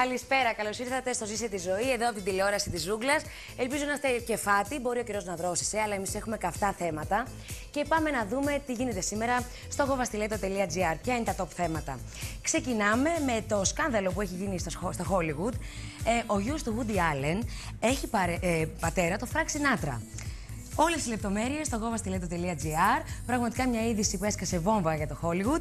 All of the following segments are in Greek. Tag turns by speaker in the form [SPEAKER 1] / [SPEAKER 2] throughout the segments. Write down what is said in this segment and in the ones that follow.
[SPEAKER 1] Καλησπέρα, καλώς ήρθατε στο Ζήσε τη Ζωή, εδώ από την τηλεόραση της Ζούγκλας. Ελπίζω να είστε κεφάτι, μπορεί ο καιρός να δρώσει, αλλά εμείς έχουμε καυτά θέματα. Και πάμε να δούμε τι γίνεται σήμερα στο govastileto.gr. Ποια είναι τα top θέματα. Ξεκινάμε με το σκάνδαλο που έχει γίνει στο, Hollywood. Ε, ο γιος του Woody Allen έχει παρε, ε, πατέρα, το Frank Sinatra. Όλες οι λεπτομέρειες στο govastileto.gr. Πραγματικά μια είδηση που έσκασε βόμβα για το Hollywood.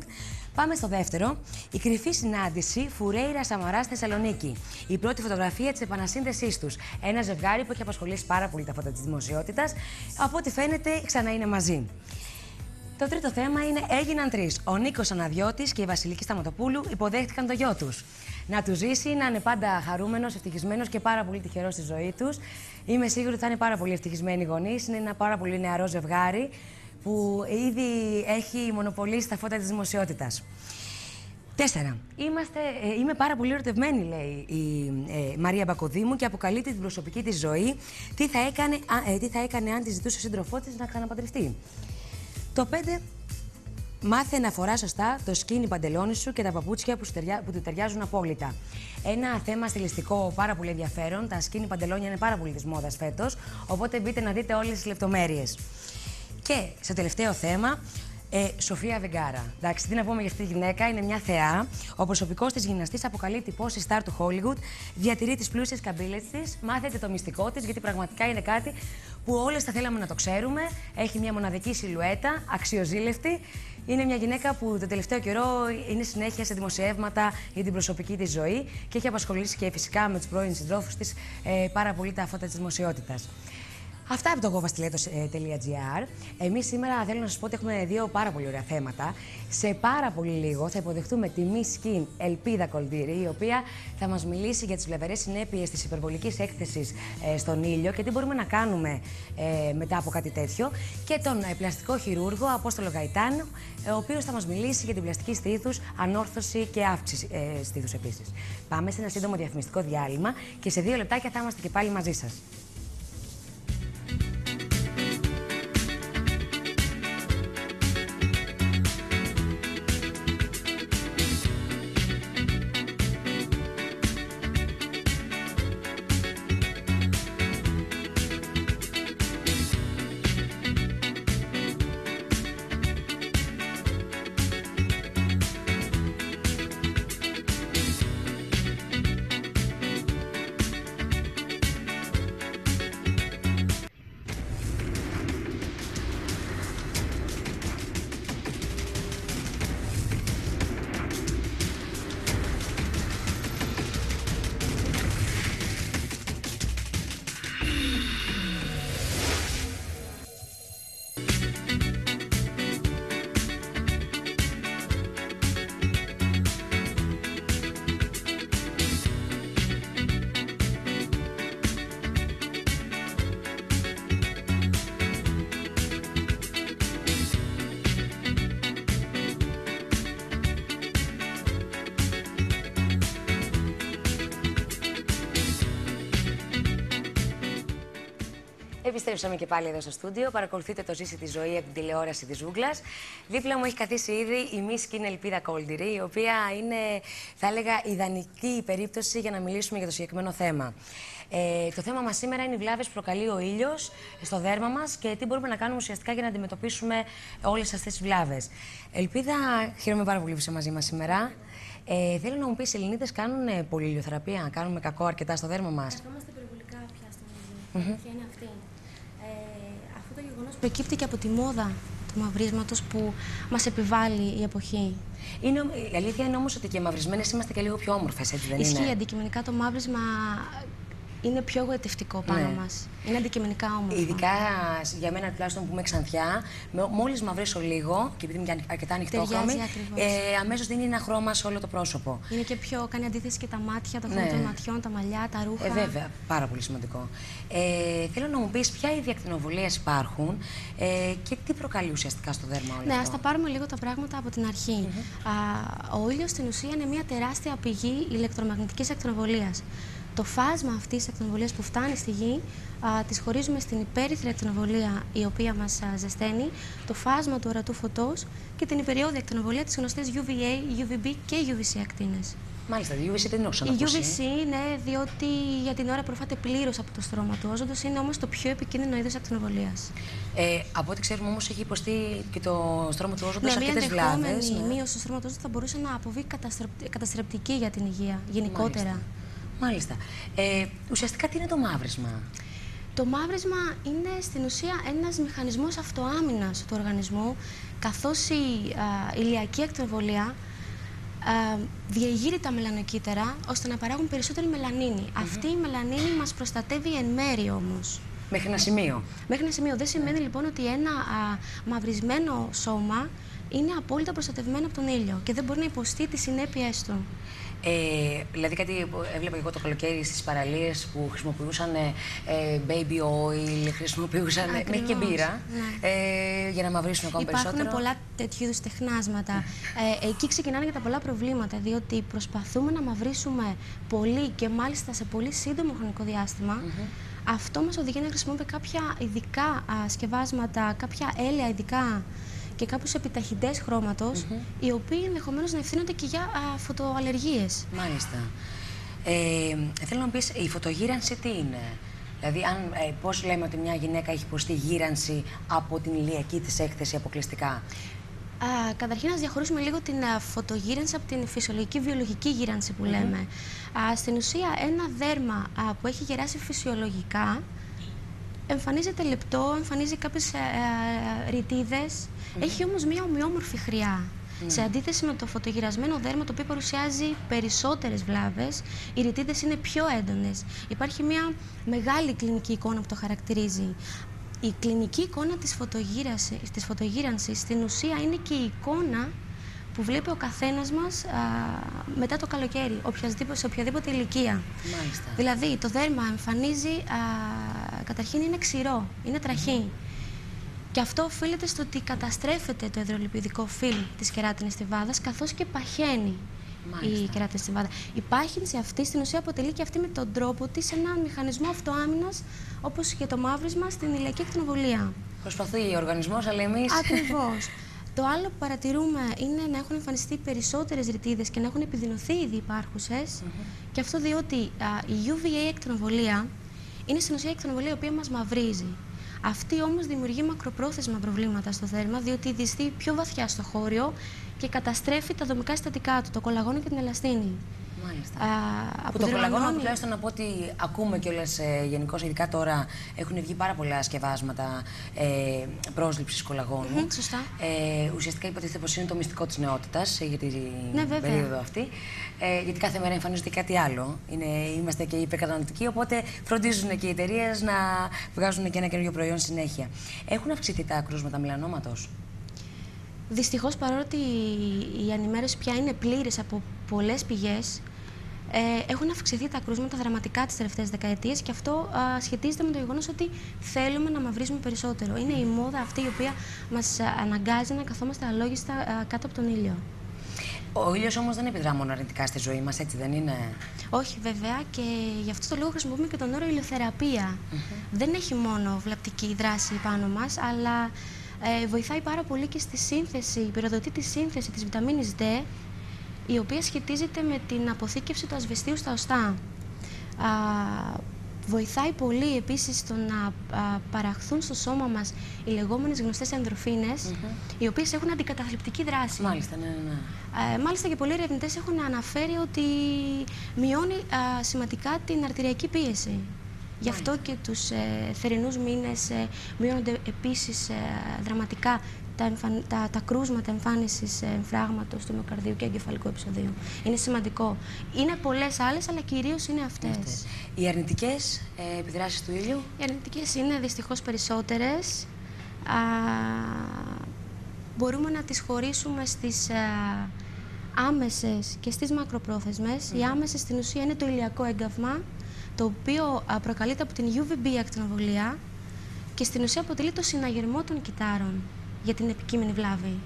[SPEAKER 1] Πάμε στο δεύτερο. Η κρυφή συνάντηση Φουρέιρα Σαμαρά Θεσσαλονίκη. Η πρώτη φωτογραφία της επανασύνδεσής τους. Ένα ζευγάρι που έχει απασχολήσει πάρα πολύ τα φώτα της δημοσιότητας. Από ό,τι φαίνεται, ξανά είναι μαζί. Το τρίτο θέμα είναι έγιναν τρεις. Ο Νίκος Αναδιώτης και η Βασιλική Σταματοπούλου υποδέχτηκαν το γιο τους. Να τους ζήσει, να είναι πάντα χαρούμενος, ευτυχισμένος και πάρα πολύ τυχερός στη ζωή τους. Είμαι σίγουρη ότι θα είναι πάρα πολύ ευτυχισμένοι οι γονείς. Είναι ένα πάρα πολύ νεαρό ζευγάρι που ήδη έχει μονοπολίσει τα φώτα της δημοσιότητας. Τέσσερα. Είμαστε, ε, είμαι πάρα πολύ ερωτευμένη, λέει η ε, Μαρία Μπακοδήμου και αποκαλείται την προσωπική της ζωή. Τι θα έκανε, ε, τι θα έκανε αν τη ζητούσε ο σύντροφός της να ξαναπαντρευτεί. Το 5. Μάθε να φοράς σωστά το σκίνι παντελόνι σου και τα παπούτσια που, ταιριά, που του ταιριάζουν απόλυτα. Ένα θέμα στιλιστικό πάρα πολύ ενδιαφέρον. Τα σκίνι παντελόνια είναι πάρα πολύ της μόδας φέτος. Οπότε μπείτε να δείτε όλες τις λεπτομέρειες. Και στο τελευταίο θέμα, ε, Σοφία Βεγγάρα. Εντάξει, τι να πούμε για αυτή τη γυναίκα, είναι μια θεά. Ο προσωπικός της γυμναστής αποκαλεί πόση star του Hollywood, διατηρεί τις πλούσιες καμπύλες της, μάθετε το μυστικό της, γιατί πραγματικά είναι κάτι που όλες θα θέλαμε να το ξέρουμε. Έχει μια μοναδική σιλουέτα, αξιοζήλευτη. Είναι μια γυναίκα που το τελευταίο καιρό είναι συνέχεια σε δημοσιεύματα για την προσωπική της ζωή και έχει απασχολήσει και φυσικά με τους πρώην συντρόφους της ε, πάρα πολύ τα φώτα της δημοσιότητας. Αυτά από το govastileto.gr. Εμείς σήμερα θέλω να σας πω ότι έχουμε δύο πάρα πολύ ωραία θέματα. Σε πάρα πολύ λίγο θα υποδεχτούμε τη Miss Skin Ελπίδα Κολδύρη, η οποία θα μας μιλήσει για τις βλαβερέ συνέπειες της υπερβολικής έκθεσης ε, στον ήλιο και τι μπορούμε να κάνουμε ε, μετά από κάτι τέτοιο. Και τον ε, πλαστικό χειρούργο Απόστολο Γαϊτάνο, ο οποίος θα μας μιλήσει για την πλαστική στήθους, ανόρθωση και αύξηση ε, στήθους επίσης. Πάμε σε ένα σύντομο διαφημιστικό διάλειμμα και σε δύο λεπτάκια θα είμαστε και πάλι μαζί σας. Επιστρέψαμε και πάλι εδώ στο στούντιο. Παρακολουθείτε το ζήσει τη ζωή από την τηλεόραση της Ζούγκλας. Δίπλα μου έχει καθίσει ήδη η Μίσκιν Ελπίδα Κόλτιρη, η οποία είναι, θα έλεγα, ιδανική περίπτωση για να μιλήσουμε για το συγκεκριμένο θέμα. Ε, το θέμα μας σήμερα είναι οι βλάβες που προκαλεί ο ήλιος στο δέρμα μας και τι μπορούμε να κάνουμε ουσιαστικά για να αντιμετωπίσουμε όλες αυτές τις βλάβες. Ελπίδα, χαίρομαι πάρα πολύ που είσαι μαζί μας σήμερα. Ε, θέλω να μου πεις, οι Ελληνίδες κάνουν πολυηλιοθεραπεία, κάνουμε κακό αρκετά στο δέρμα μας;
[SPEAKER 2] Καθόμαστε υπερβολικά πια στην Ελλάδα. Mm είναι αυτή αυτό το γεγονό προκύπτει και από τη μόδα του μαυρίσματος που μας επιβάλλει η εποχή.
[SPEAKER 1] Είναι, η αλήθεια είναι όμως ότι και μαυρισμένες είμαστε και λίγο πιο όμορφες, έτσι δεν
[SPEAKER 2] Ισχύει,
[SPEAKER 1] είναι;
[SPEAKER 2] Ισχύει αντικειμενικά το μαύρισμα είναι πιο εγωιτευτικό πάνω ναι. μας. Είναι αντικειμενικά όμω.
[SPEAKER 1] Ειδικά για μένα τουλάχιστον που είμαι ξανθιά, μόλις μαυρίσω λίγο, και επειδή είμαι αρκετά ανοιχτόχρωμη, ε, αμέσως δίνει ένα χρώμα σε όλο το πρόσωπο.
[SPEAKER 2] Είναι και πιο. κάνει αντίθεση και τα μάτια, το χρώμα ναι. των ματιών, τα μαλλιά, τα ρούχα.
[SPEAKER 1] Ε, βέβαια, πάρα πολύ σημαντικό. Ε, θέλω να μου πεις ποια είδη ακτινοβολίε υπάρχουν ε, και τι προκαλεί ουσιαστικά στο δέρμα όλο
[SPEAKER 2] Ναι, ας τα πάρουμε λίγο τα πράγματα από την αρχή. Mm -hmm. Α, ο ήλιος στην ουσία είναι μια τεράστια πηγή ηλεκτρομαγνητικής ακτινοβολίας. Το φάσμα αυτής της ακτινοβολίας που φτάνει στη γη α, τις χωρίζουμε στην υπέρυθρη ακτινοβολία η οποία μας ζεσταίνει, το φάσμα του ορατού φωτός και την υπεριόδια ακτινοβολία της γνωστέ UVA, UVB και UVC ακτίνες.
[SPEAKER 1] Μάλιστα, η UVC δεν είναι όσο
[SPEAKER 2] Η UVC, ναι, διότι για την ώρα προφάται πλήρως από το στρώμα του όζοντο, είναι όμως το πιο επικίνδυνο είδος ακτινοβολίας.
[SPEAKER 1] Ε, από ό,τι ξέρουμε όμως έχει υποστεί και το στρώμα του όζοντο
[SPEAKER 2] ναι,
[SPEAKER 1] αρκετές βλάβες.
[SPEAKER 2] Η ναι. μείωση του στρώματο θα μπορούσε να αποβεί καταστρεπτική για την υγεία γενικότερα.
[SPEAKER 1] Μάλιστα. Μάλιστα. Ε, ουσιαστικά τι είναι το μαύρισμα;
[SPEAKER 2] Το μαύρισμα είναι στην ουσία ένας μηχανισμός αυτοάμυνας του οργανισμού, καθώς η α, ηλιακή ακτινοβολία διεγείρει τα μελανοκύτταρα ώστε να παράγουν περισσότερη μελανίνη. Αυτή η μελανίνη μας προστατεύει εν μέρη όμως.
[SPEAKER 1] Μέχρι ένα σημείο.
[SPEAKER 2] Μέχρι ένα σημείο. Δεν σημαίνει λοιπόν ότι ένα α, μαυρισμένο σώμα είναι απόλυτα προστατευμένο από τον ήλιο και δεν μπορεί να υποστεί τις συνέπειές του.
[SPEAKER 1] Ε, δηλαδή κάτι που έβλεπα εγώ το καλοκαίρι στις παραλίες που χρησιμοποιούσαν ε, baby oil, χρησιμοποιούσαν μέχρι και μπύρα ναι. ε, για να μαυρίσουν ακόμα
[SPEAKER 2] Υπάρχουν
[SPEAKER 1] περισσότερο.
[SPEAKER 2] Υπάρχουν πολλά τέτοιου είδους τεχνάσματα. ε, εκεί ξεκινάνε και τα πολλά προβλήματα, διότι προσπαθούμε να μαυρίσουμε πολύ και μάλιστα σε πολύ σύντομο χρονικό διάστημα. Αυτό μας οδηγεί να χρησιμοποιούμε κάποια ειδικά α, σκευάσματα, κάποια έλαια ειδικά και κάπως επιταχυντές χρώματος, οι οποίοι ενδεχομένως να ευθύνονται και για φωτοαλεργίες.
[SPEAKER 1] Μάλιστα. Ε, θέλω να μου πεις, η φωτογύρανση τι είναι; Δηλαδή, αν, ε, πώς λέμε ότι μια γυναίκα έχει υποστεί γύρανση από την ηλιακή της έκθεση αποκλειστικά;
[SPEAKER 2] Α, καταρχήν, να διαχωρίσουμε λίγο την α, φωτογύρανση από την φυσιολογική βιολογική γύρανση που λέμε. Α, στην ουσία, ένα δέρμα α, που έχει γεράσει φυσιολογικά εμφανίζεται λεπτό, εμφανίζει κάποιες ε, ε ρητίδες, έχει όμως μία ομοιόμορφη χρειά. Σε αντίθεση με το φωτογυρασμένο δέρμα, το οποίο παρουσιάζει περισσότερες βλάβες, οι ρητίδες είναι πιο έντονες. Υπάρχει μία μεγάλη κλινική εικόνα που το χαρακτηρίζει. Η κλινική εικόνα της, της φωτογύρανσης στην ουσία είναι και η εικόνα που βλέπει ο καθένας μας μετά το καλοκαίρι, σε οποιαδήποτε ηλικία.
[SPEAKER 1] Μάλιστα.
[SPEAKER 2] Δηλαδή, το δέρμα εμφανίζει, α, καταρχήν είναι ξηρό, είναι τραχή. Και αυτό οφείλεται στο ότι καταστρέφεται το εδρολιπιδικό φύλλ της κεράτινης στιβάδας, καθώς και παχαίνει η κεράτινη στιβάδα. Η πάχυνση αυτή στην ουσία αποτελεί και αυτή με τον τρόπο της έναν μηχανισμό αυτοάμυνας, όπως και το μαύρισμα στην ηλιακή ακτινοβολία.
[SPEAKER 1] Προσπαθεί ο οργανισμός, αλλά εμείς...
[SPEAKER 2] Ακριβώς. Το άλλο που παρατηρούμε είναι να έχουν εμφανιστεί περισσότερες ρητίδες και να έχουν επιδεινωθεί ήδη υπάρχουσες. Και αυτό διότι η UVA εκτροβολία είναι στην ουσία η εκτροβολία η οποία μας μαυρίζει. Αυτή όμως δημιουργεί μακροπρόθεσμα προβλήματα στο δέρμα, διότι δυστεί πιο βαθιά στο χώριο και καταστρέφει τα δομικά συστατικά του, το κολαγόνο και την ελαστίνη.
[SPEAKER 1] Μάλιστα. Α, που το κολαγόνο τουλάχιστον να πω ότι ακούμε κιόλας ε, γενικώ, ειδικά τώρα έχουν βγει πάρα πολλά σκευάσματα ε, πρόσληψης κολαγόνου. Mm
[SPEAKER 2] -hmm, σωστά.
[SPEAKER 1] Ε, ουσιαστικά υποτίθεται πως είναι το μυστικό της νεότητας ε, για την
[SPEAKER 2] ναι,
[SPEAKER 1] περίοδο αυτή. Ε, γιατί κάθε μέρα εμφανίζεται κάτι άλλο. Είναι, είμαστε και υπερκαταναλωτικοί, οπότε φροντίζουν και οι εταιρείες να βγάζουν και ένα καινούριο προϊόν συνέχεια. Έχουν αυξηθεί τα κρούσματα μελανόματος;
[SPEAKER 2] Δυστυχώς, παρότι η ανημέρωση πια είναι πλήρης από πολλές πηγές, ε, έχουν αυξηθεί τα κρούσματα δραματικά τις τελευταίες δεκαετίες και αυτό σχετίζεται με το γεγονός ότι θέλουμε να μαυρίσουμε περισσότερο. Είναι η μόδα αυτή η οποία μας αναγκάζει να καθόμαστε αλόγιστα κάτω από τον ήλιο.
[SPEAKER 1] Ο ήλιος όμως δεν επιδρά μόνο αρνητικά στη ζωή μας, έτσι δεν είναι;
[SPEAKER 2] Όχι, βέβαια, και γι' αυτό το λόγο χρησιμοποιούμε και τον όρο ηλιοθεραπεία. Δεν έχει μόνο βλαπτική δράση πάνω μας, αλλά ε, βοηθάει πάρα πολύ και στη σύνθεση, πυροδοτεί της σύνθεση της βιταμίνης D η οποία σχετίζεται με την αποθήκευση του ασβεστίου στα οστά. Α, βοηθάει πολύ επίσης στο να παραχθούν στο σώμα μας οι λεγόμενες γνωστές ενδροφίνες, οι οποίες έχουν αντικαταθλιπτική δράση.
[SPEAKER 1] Μάλιστα, ναι, ναι.
[SPEAKER 2] ναι. Ε, μάλιστα και πολλοί ερευνητές έχουν αναφέρει ότι μειώνει σημαντικά την αρτηριακή πίεση. Γι' αυτό και τους ε, θερινούς μήνες ε, μειώνονται επίσης ε, δραματικά τα, τα, τα κρούσματα εμφάνισης εμφράγματος του μυοκαρδίου και εγκεφαλικού επεισοδίου. Είναι σημαντικό. Είναι πολλές άλλες, αλλά κυρίως είναι αυτές.
[SPEAKER 1] Οι αρνητικές ε, επιδράσεις του ήλιου;
[SPEAKER 2] Οι αρνητικές είναι δυστυχώς περισσότερες. Μπορούμε να τις χωρίσουμε στις α, άμεσες και στις μακροπρόθεσμες. Οι άμεσες στην ουσία είναι το ηλιακό έγκαυμα, το οποίο προκαλείται από την UVB ακτινοβολία και στην ουσία αποτελεί το συναγερμό των κυτάρων για την επικείμενη βλάβη.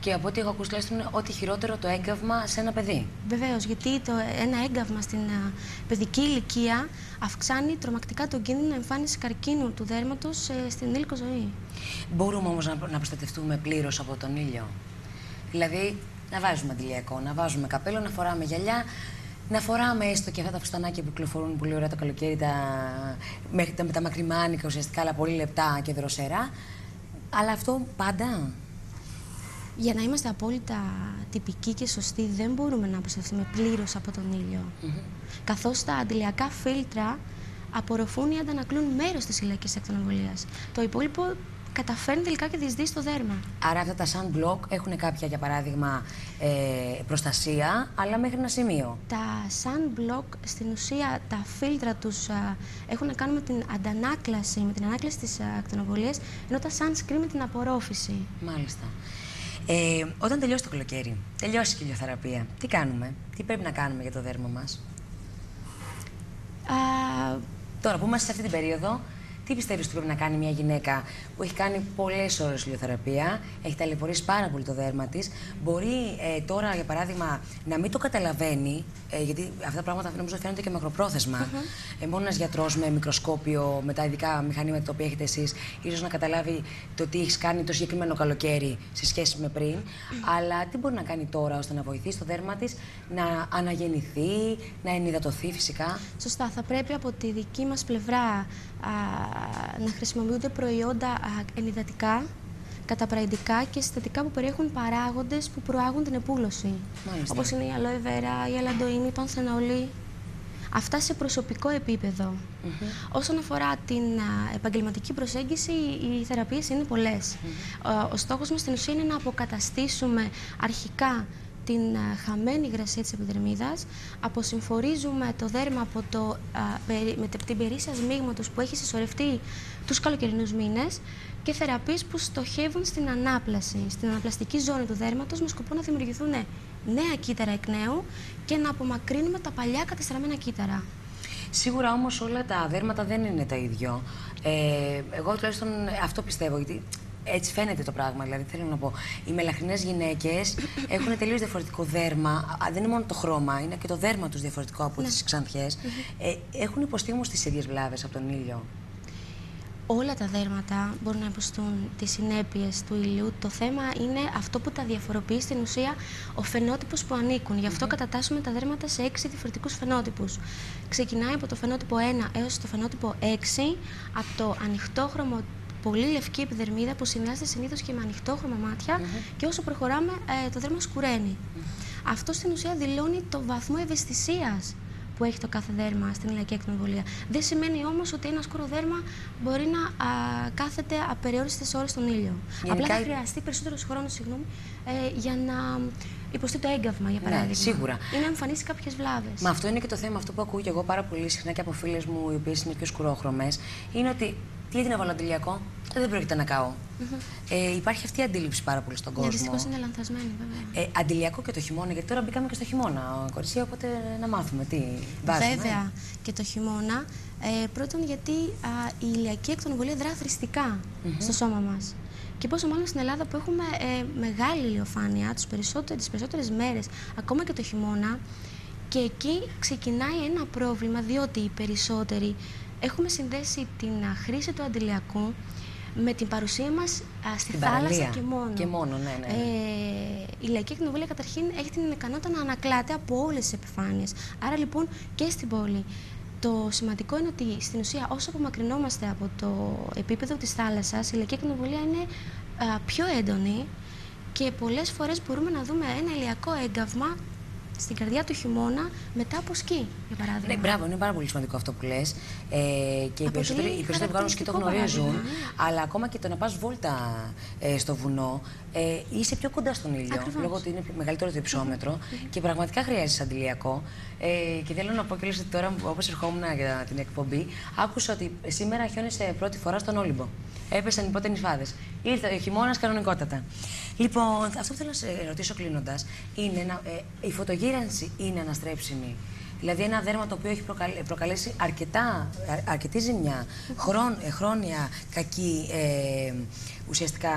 [SPEAKER 1] Και από ό,τι έχω ακούσει, τουλάχιστον είναι ό,τι χειρότερο το έγκαυμα σε ένα παιδί.
[SPEAKER 2] Βεβαίως, γιατί το, ένα έγκαυμα στην α, παιδική ηλικία αυξάνει τρομακτικά τον κίνδυνο εμφάνισης καρκίνου του δέρματος ε, στην ήλικο ζωή.
[SPEAKER 1] Μπορούμε όμως να, να προστατευτούμε πλήρως από τον ήλιο. Δηλαδή, Να βάζουμε αντιλιακό, να βάζουμε καπέλο, να φοράμε γυαλιά, να φοράμε έστω και αυτά τα φουστανάκια που κυκλοφορούν πολύ ωραία το καλοκαίρι, τα, μέχρι τα, με τα μακριμάνικα ουσιαστικά, αλλά πολύ λεπτά και δροσερά. Αλλά αυτό πάντα.
[SPEAKER 2] Για να είμαστε απόλυτα τυπικοί και σωστοί, δεν μπορούμε να προστατευτούμε πλήρως από τον ήλιο. Mm Καθώς τα αντιλιακά φίλτρα απορροφούν ή αντανακλούν μέρος της ηλιακής ακτινοβολία. Το υπόλοιπο καταφέρνει τελικά και διεισδύει στο δέρμα.
[SPEAKER 1] Άρα αυτά τα sunblock έχουν κάποια, για παράδειγμα, ε, προστασία, αλλά μέχρι ένα σημείο.
[SPEAKER 2] Τα sunblock, στην ουσία, τα φίλτρα τους έχουν να κάνουν με την αντανάκλαση, με την ανάκλαση της ακτινοβολίας, ενώ τα sunscreen με την απορρόφηση.
[SPEAKER 1] Μάλιστα. Ε, όταν τελειώσει το καλοκαίρι, τελειώσει η ηλιοθεραπεία, τι κάνουμε, τι πρέπει να κάνουμε για το δέρμα μας; Α... Τώρα που είμαστε σε αυτή την περίοδο, τι πιστεύεις ότι πρέπει να κάνει μια γυναίκα που έχει κάνει πολλές ώρες ηλιοθεραπεία, έχει ταλαιπωρήσει πάρα πολύ το δέρμα της, μπορεί ε, τώρα, για παράδειγμα, να μην το καταλαβαίνει, ε, γιατί αυτά τα πράγματα νομίζω φαίνονται και μακροπρόθεσμα. Mm -hmm. ε, μόνο ένας γιατρός με μικροσκόπιο, με τα ειδικά μηχανήματα τα οποία έχετε εσείς, ίσως να καταλάβει το τι έχεις κάνει το συγκεκριμένο καλοκαίρι σε σχέση με πριν. Αλλά τι μπορεί να κάνει τώρα ώστε να βοηθήσει το δέρμα της να αναγεννηθεί, να ενυδατωθεί φυσικά;
[SPEAKER 2] Σωστά. Θα πρέπει από τη δική μας πλευρά να χρησιμοποιούνται προϊόντα ενυδατικά, καταπραϊντικά και συστατικά που περιέχουν παράγοντες που προάγουν την επούλωση. Μάλιστα. Όπως είναι η aloe vera, η αλαντοίνη, η πανθενόλη. Αυτά σε προσωπικό επίπεδο. Όσον αφορά την επαγγελματική προσέγγιση, οι θεραπείες είναι πολλές. Ο στόχος μας στην ουσία είναι να αποκαταστήσουμε αρχικά την χαμένη υγρασία της επιδερμίδας, αποσυμφορίζουμε το δέρμα από το, με την περίσσια σμίγματος που έχει συσσωρευτεί τους καλοκαιρινούς μήνες και θεραπείες που στοχεύουν στην ανάπλαση, στην αναπλαστική ζώνη του δέρματος με σκοπό να δημιουργηθούν νέα κύτταρα εκ νέου και να απομακρύνουμε τα παλιά κατεστραμμένα κύτταρα.
[SPEAKER 1] Σίγουρα όμως όλα τα δέρματα δεν είναι τα ίδιο. Ε, εγώ τουλάχιστον αυτό πιστεύω, γιατί έτσι φαίνεται το πράγμα. Δηλαδή, θέλω να πω, οι μελαχρινές γυναίκες έχουν τελείως διαφορετικό δέρμα. δεν είναι μόνο το χρώμα, είναι και το δέρμα τους διαφορετικό από ναι. τις ξανθιές. ε, έχουν υποστεί όμως τις ίδιες βλάβες από τον ήλιο.
[SPEAKER 2] Όλα τα δέρματα μπορούν να υποστούν τις συνέπειες του ήλιου. Το θέμα είναι αυτό που τα διαφοροποιεί στην ουσία ο φαινότυπος που ανήκουν. Γι' αυτό κατατάσσουμε τα δέρματα σε έξι διαφορετικούς φαινότυπους. Ξεκινάει από το φαινότυπο 1 έως το φαινότυπο 6, από το ανοιχτόχρωμο πολύ λευκή επιδερμίδα που συνδυάζεται συνήθως και με ανοιχτόχρωμα μάτια και όσο προχωράμε ε, το δέρμα σκουραίνει. Αυτό στην ουσία δηλώνει το βαθμό ευαισθησίας που έχει το κάθε δέρμα στην ηλιακή ακτινοβολία. Δεν σημαίνει όμως ότι ένα σκούρο δέρμα μπορεί να α, κάθεται απεριόριστες ώρες στον ήλιο. Απλά θα χρειαστεί περισσότερος χρόνος ε, για να υποστεί το έγκαυμα, για ναι, παράδειγμα.
[SPEAKER 1] Ναι, σίγουρα.
[SPEAKER 2] Ή να εμφανίσει κάποιες βλάβες.
[SPEAKER 1] Μα αυτό είναι και το θέμα, αυτό που ακούω και εγώ πάρα πολύ συχνά και από φίλες μου, οι οποίες είναι πιο σκουρόχρωμες, είναι ότι τι γιατί να βάλω αντιλιακό, δεν πρόκειται να καώ. ε, υπάρχει αυτή η αντίληψη πάρα πολύ στον ναι, κόσμο.
[SPEAKER 2] Ναι, δυστυχώς είναι λανθασμένη, βέβαια.
[SPEAKER 1] Ε, αντιλιακό και το χειμώνα, γιατί τώρα μπήκαμε και στο χειμώνα, κορισία, οπότε να μάθουμε τι βάζουμε.
[SPEAKER 2] Βέβαια και το χειμώνα. Ε, πρώτον, γιατί α, η ηλιακή εκτονοβολία δρά θρηστικά στο σώμα μας. Και πόσο μάλλον στην Ελλάδα που έχουμε ε, μεγάλη ηλιοφάνεια, τις περισσότερες, τις περισσότερες μέρες, ακόμα και το χειμώνα, και εκεί ξεκινάει ένα πρόβλημα, διότι οι περισσότεροι έχουμε συνδέσει την χρήση του αντιλιακού με την παρουσία μας στη θάλασσα και μόνο.
[SPEAKER 1] Και μόνο, ναι, ναι.
[SPEAKER 2] Ε, η λαϊκή εκνοβολία καταρχήν έχει την ικανότητα να ανακλάται από όλες τις επιφάνειες. Άρα λοιπόν και στην πόλη. Το σημαντικό είναι ότι στην ουσία όσο απομακρυνόμαστε από το επίπεδο της θάλασσας, η λαϊκή εκνοβολία είναι πιο έντονη και πολλές φορές μπορούμε να δούμε ένα ηλιακό έγκαυμα στην καρδιά του χειμώνα μετά από σκι, για παράδειγμα.
[SPEAKER 1] Ναι, μπράβο, είναι πάρα πολύ σημαντικό αυτό που λες. Ε, και οι περισσότεροι, οι περισσότεροι κάνουν σκι το γνωρίζουν. Ναι. Αλλά ακόμα και το να πας βόλτα ε, στο βουνό, ε, είσαι πιο κοντά στον ήλιο. Ακριβώς. Λόγω ότι είναι μεγαλύτερο το υψόμετρο και πραγματικά χρειάζεσαι αντιλιακό. Ε, και θέλω να πω κιόλα ότι τώρα, όπως ερχόμουν για την εκπομπή, άκουσα ότι σήμερα χιόνισε πρώτη φορά στον Όλυμπο. Έπεσαν υπότενοι φάδε. Ήρθε ο χειμώνας κανονικότατα. Λοιπόν, αυτό που θέλω να σε ρωτήσω κλείνοντας είναι να, ε, η φωτογύρανση είναι αναστρέψιμη. Δηλαδή ένα δέρμα το οποίο έχει προκαλέσει αρκετά, αρκετή ζημιά, χρόν, ε, χρόνια κακή, ε, ουσιαστικά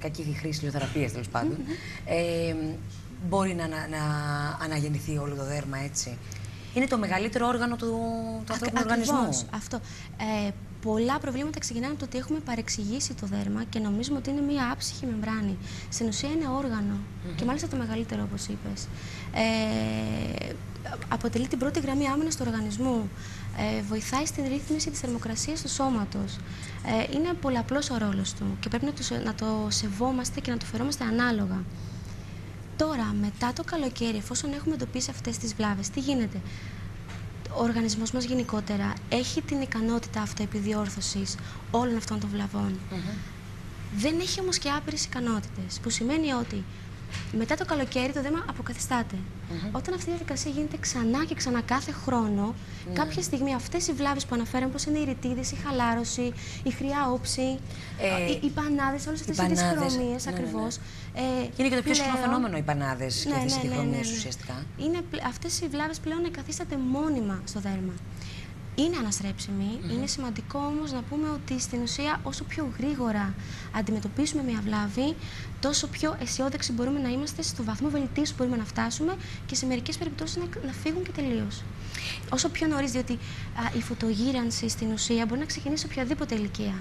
[SPEAKER 1] κακή χρήση ηλιοθεραπείας τέλος πάντων, ε, μπορεί να, να, να αναγεννηθεί όλο το δέρμα έτσι. Είναι το μεγαλύτερο όργανο του, του ανθρώπινου οργανισμού.
[SPEAKER 2] Αυτό. Ε, πολλά προβλήματα ξεκινάνε από το ότι έχουμε παρεξηγήσει το δέρμα και νομίζουμε ότι είναι μία άψυχη μεμβράνη. Στην ουσία είναι όργανο και μάλιστα το μεγαλύτερο όπως είπες. Ε, αποτελεί την πρώτη γραμμή άμυνας του οργανισμού. Ε, βοηθάει στην ρύθμιση της θερμοκρασίας του σώματος. Ε, είναι πολλαπλός ο ρόλος του και πρέπει να το, να το σεβόμαστε και να το φερόμαστε ανάλογα. Τώρα, μετά το καλοκαίρι, εφόσον έχουμε εντοπίσει αυτές τις βλάβες, τι γίνεται; Ο οργανισμός μας γενικότερα έχει την ικανότητα αυτοεπιδιόρθωσης όλων αυτών των βλαβών. Δεν έχει όμως και άπειρες ικανότητες, που σημαίνει ότι μετά το καλοκαίρι το δέμα αποκαθιστάται. Όταν αυτή η διαδικασία γίνεται ξανά και ξανά κάθε χρόνο, ναι. κάποια στιγμή αυτές οι βλάβες που αναφέραμε, όπω είναι οι ρητίδες, η χαλάρωση, η χρειά όψη, ε, οι, οι πανάδες, όλες αυτές οι δυσχρωμίε ναι, ακριβώ.
[SPEAKER 1] Ναι, ε, είναι και το πιο συχνό φαινόμενο οι πανάδες και οι δυσχρωμίε ουσιαστικά.
[SPEAKER 2] Αυτές οι βλάβες πλέον εγκαθίσταται μόνιμα στο δέρμα είναι αναστρέψιμη. Είναι σημαντικό όμως να πούμε ότι στην ουσία όσο πιο γρήγορα αντιμετωπίσουμε μια βλάβη, τόσο πιο αισιόδοξοι μπορούμε να είμαστε στο βαθμό βελτίωσης που μπορούμε να φτάσουμε και σε μερικές περιπτώσεις να, να φύγουν και τελείως. Όσο πιο νωρίς, διότι α, η φωτογύρανση στην ουσία μπορεί να ξεκινήσει σε οποιαδήποτε ηλικία.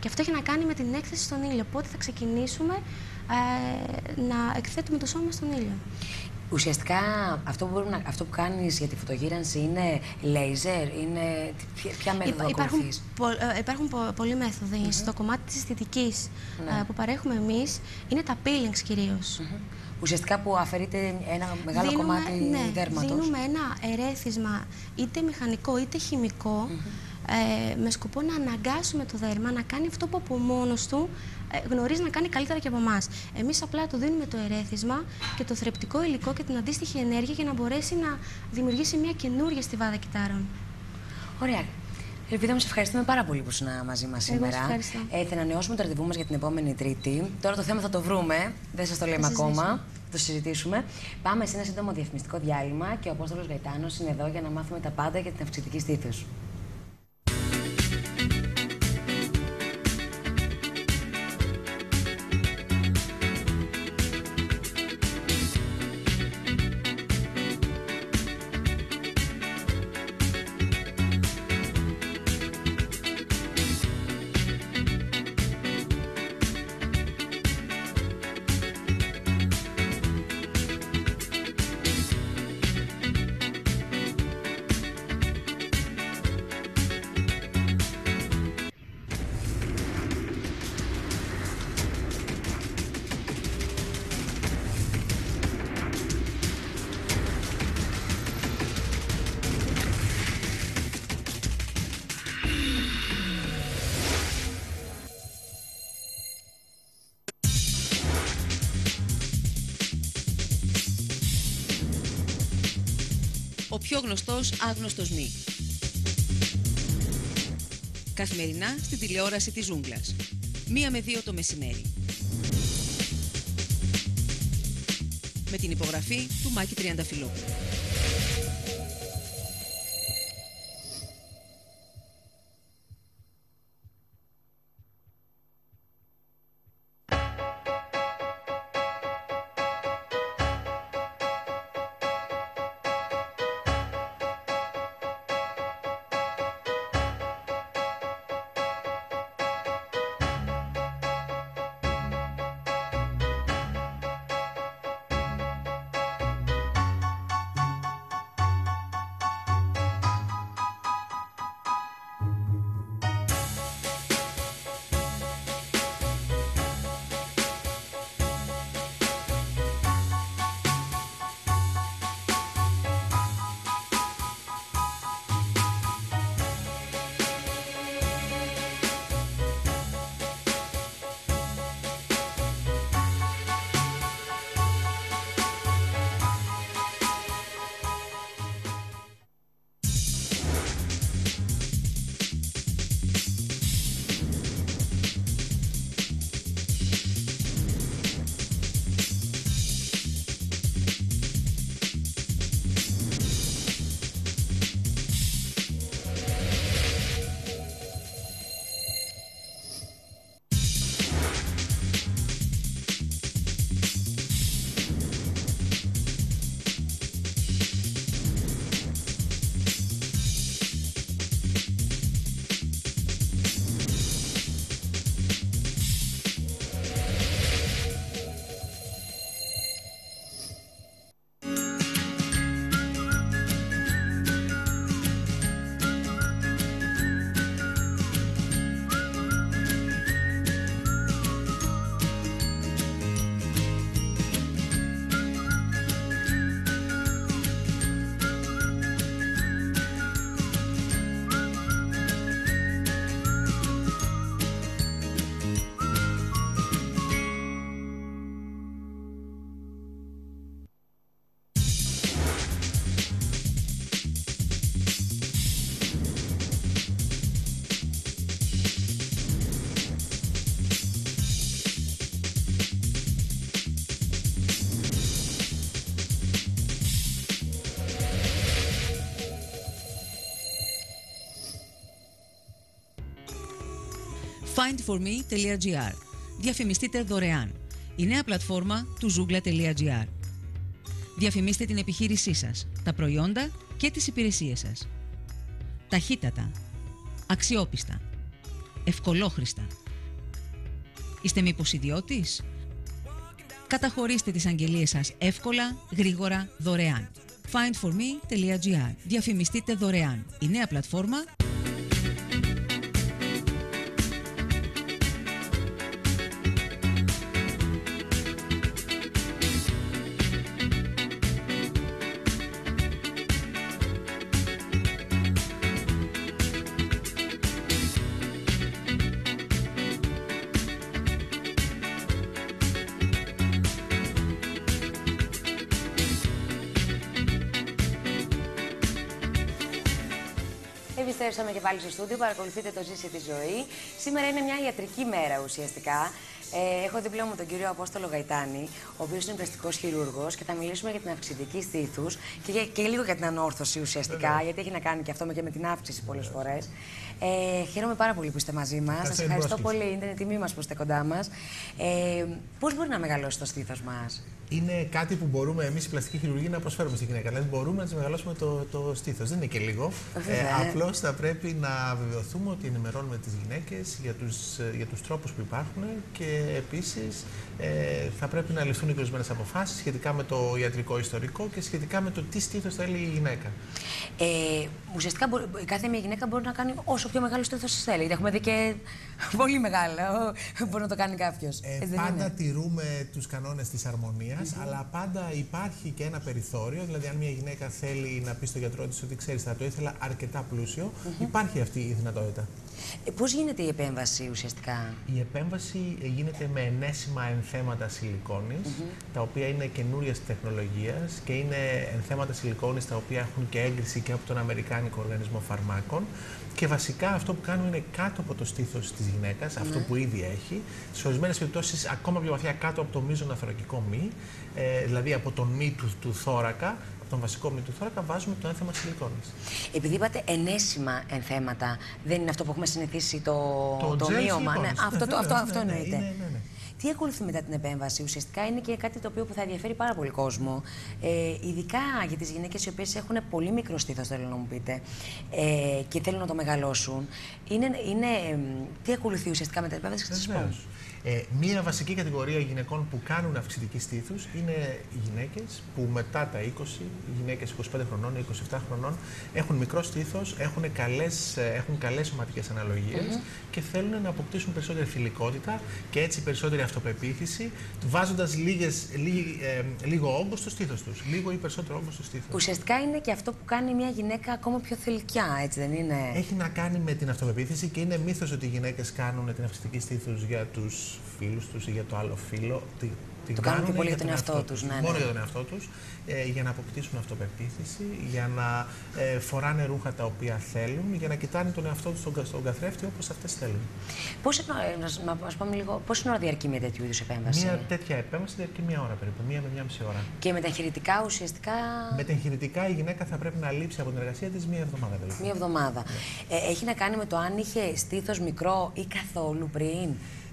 [SPEAKER 2] Και αυτό έχει να κάνει με την έκθεση στον ήλιο. Πότε θα ξεκινήσουμε ε, να εκθέτουμε το σώμα στον ήλιο.
[SPEAKER 1] Ουσιαστικά αυτό που, να, αυτό που κάνεις για τη φωτογύρανση είναι λέιζερ, είναι ποια μέθοδο
[SPEAKER 2] υπάρχουν, πο, ε, υπάρχουν πο, πολλοί μέθοδοι. Στο κομμάτι της αισθητικής ναι. ε, που παρέχουμε εμείς είναι τα peelings κυρίως.
[SPEAKER 1] Ουσιαστικά που αφαιρείται ένα μεγάλο κομμάτι ναι, δέρματος.
[SPEAKER 2] Δίνουμε ένα ερέθισμα είτε μηχανικό είτε χημικό ε, με σκοπό να αναγκάσουμε το δέρμα να κάνει αυτό που από μόνος του ε, γνωρίζει να κάνει καλύτερα και από εμάς. Εμείς απλά του δίνουμε το ερέθισμα και το θρεπτικό υλικό και την αντίστοιχη ενέργεια για να μπορέσει να δημιουργήσει μια καινούργια στιβάδα κυτάρων.
[SPEAKER 1] Ωραία. Ελπίδα μου, σε ευχαριστούμε πάρα πολύ που ήσουν μαζί μας σήμερα.
[SPEAKER 2] Ε,
[SPEAKER 1] θα ανανεώσουμε το ραντεβού μας για την επόμενη Τρίτη. Τώρα το θέμα θα το βρούμε. Δεν σας το λέμε ακόμα. Θα το συζητήσουμε. Πάμε σε ένα σύντομο διαφημιστικό διάλειμμα και ο Απόστολος Γαϊτάνος είναι εδώ για να μάθουμε τα πάντα για την αυξητική στήθους. Πιο γνωστός άγνωστος μη. Καθημερινά στην τηλεόραση της Ζούγκλας. Μία με δύο το μεσημέρι. Με την υπογραφή του Μάκη Τριανταφυλόπουλου.
[SPEAKER 3] findforme.gr. Διαφημιστείτε δωρεάν. Η νέα πλατφόρμα του zoogla.gr. Διαφημίστε την επιχείρησή σας, τα προϊόντα και τις υπηρεσίες σας. Ταχύτατα. Αξιόπιστα. Ευκολόχρηστα. Είστε μήπως ιδιώτης; Καταχωρήστε τις αγγελίες σας εύκολα, γρήγορα, δωρεάν. findforme.gr Διαφημιστείτε δωρεάν. Η νέα πλατφόρμα
[SPEAKER 1] Επιστρέψαμε και πάλι στο στούντιο. Παρακολουθείτε το Ζήση τη Ζωή. Σήμερα είναι μια ιατρική μέρα ουσιαστικά. Ε, έχω δίπλα μου τον κύριο Απόστολο Γαϊτάνη, ο οποίος είναι πλαστικός χειρούργος και θα μιλήσουμε για την αυξητική στήθους και, και λίγο για την ανόρθωση ουσιαστικά, γιατί έχει να κάνει και αυτό και με την αύξηση πολλές φορές. Ε, χαίρομαι πάρα πολύ που είστε μαζί μας. Σας ευχαριστώ πολύ. Είναι τιμή μας που είστε κοντά μας. Ε, Πώς μπορεί να μεγαλώσει το στήθος μας,
[SPEAKER 4] είναι κάτι που μπορούμε εμείς οι πλαστικοί χειρουργοί να προσφέρουμε στην γυναίκα. Δηλαδή, μπορούμε να της μεγαλώσουμε το, το στήθος. Δεν είναι και λίγο. Ε, Απλώς θα πρέπει να βεβαιωθούμε ότι ενημερώνουμε τις γυναίκες για τους για τους τρόπους που υπάρχουν και επίσης ε, θα πρέπει να ληφθούν και ορισμένες αποφάσεις σχετικά με το ιατρικό ιστορικό και σχετικά με το τι στήθος θέλει η γυναίκα.
[SPEAKER 1] Ε, ουσιαστικά, κάθε μια γυναίκα μπορεί να κάνει όσο πιο μεγάλο στήθος θέλει. Έχουμε δει και πολύ μεγάλο. Μπορεί να το κάνει κάποιος.
[SPEAKER 4] Ε, πάντα τηρούμε τους κανόνες της αρμονίας αλλά πάντα υπάρχει και ένα περιθώριο. Δηλαδή, αν μια γυναίκα θέλει να πει στο γιατρό της ότι ξέρεις, θα το ήθελα αρκετά πλούσιο, υπάρχει αυτή η δυνατότητα.
[SPEAKER 1] Ε, Πώς γίνεται η επέμβαση ουσιαστικά,
[SPEAKER 4] Η επέμβαση γίνεται με ενέσιμα ενθέματα σιλικόνης, τα οποία είναι καινούριας τεχνολογίας και είναι ενθέματα σιλικόνης τα οποία έχουν και έγκριση και από τον Αμερικάνικο Οργανισμό Φαρμάκων. Και βασικά αυτό που κάνουν είναι κάτω από το στήθος της γυναίκας, αυτό ναι. που ήδη έχει, σε ορισμένες περιπτώσεις ακόμα πιο βαθιά κάτω από το μείζον αθωρακικό μη, ε, δηλαδή από τον μη του, του θώρακα, από τον βασικό μη του θώρακα, βάζουμε το ένθεμα σιλικόνη.
[SPEAKER 1] Επειδή είπατε ενέσιμα ενθέματα, δεν είναι αυτό που έχουμε συνηθίσει το, το, το μείωμα. Ναι, αυτό, το, αυτό, αυτό ναι, εννοείται. Ναι, ναι, ναι. Τι ακολουθεί μετά την επέμβαση, ουσιαστικά είναι και κάτι το οποίο που θα ενδιαφέρει πάρα πολύ κόσμο. Ε, ειδικά για τις γυναίκες οι οποίες έχουν πολύ μικρό στήθος, θέλω να μου πείτε, ε, και θέλουν να το μεγαλώσουν. Είναι, είναι, τι ακολουθεί ουσιαστικά μετά την επέμβαση, θα σα πω.
[SPEAKER 4] Ε, μία βασική κατηγορία γυναικών που κάνουν αυξητική στήθους είναι οι γυναίκες που μετά τα 20, οι γυναίκες 25 χρονών, 27 χρονών, έχουν μικρό στήθος, έχουν καλές έχουν καλές σωματικές αναλογίες και θέλουν να αποκτήσουν περισσότερη θηλυκότητα και έτσι περισσότερη αυτοπεποίθηση, βάζοντας ε, λίγο όγκο στο στήθος τους. Λίγο ή περισσότερο όγκο στο στήθος.
[SPEAKER 1] Ουσιαστικά είναι και αυτό που κάνει μια γυναίκα ακόμα πιο θηλυκιά, έτσι δεν είναι;
[SPEAKER 4] Έχει να κάνει με την αυτοπεποίθηση και είναι μύθος ότι οι γυναίκες κάνουν την αυξητική στήθους για τους φίλους τους ή για το άλλο φίλο.
[SPEAKER 1] το κάνουν και πολύ για τον εαυτό τους. Ναι,
[SPEAKER 4] μόνο ναι. για τον εαυτό τους, ε, για να αποκτήσουν αυτοπεποίθηση, για να ε, φοράνε ρούχα τα οποία θέλουν, για να κοιτάνε τον εαυτό τους στον, στον καθρέφτη όπως αυτές θέλουν.
[SPEAKER 1] Πώς, ε, να, πούμε λίγο, πόση ώρα διαρκεί μια τέτοιου είδους επέμβαση;
[SPEAKER 4] Μια τέτοια επέμβαση διαρκεί μία ώρα περίπου, μία με μία μισή ώρα.
[SPEAKER 1] Και με τα εγχειρητικά ουσιαστικά;
[SPEAKER 4] Με τα εγχειρητικά η γυναίκα θα πρέπει να λείψει από την εργασία της μία εβδομάδα περίπου.
[SPEAKER 1] Μία εβδομάδα. Ναι. Ε, έχει να κάνει με το αν είχε στήθος μικρό ή καθόλου πριν;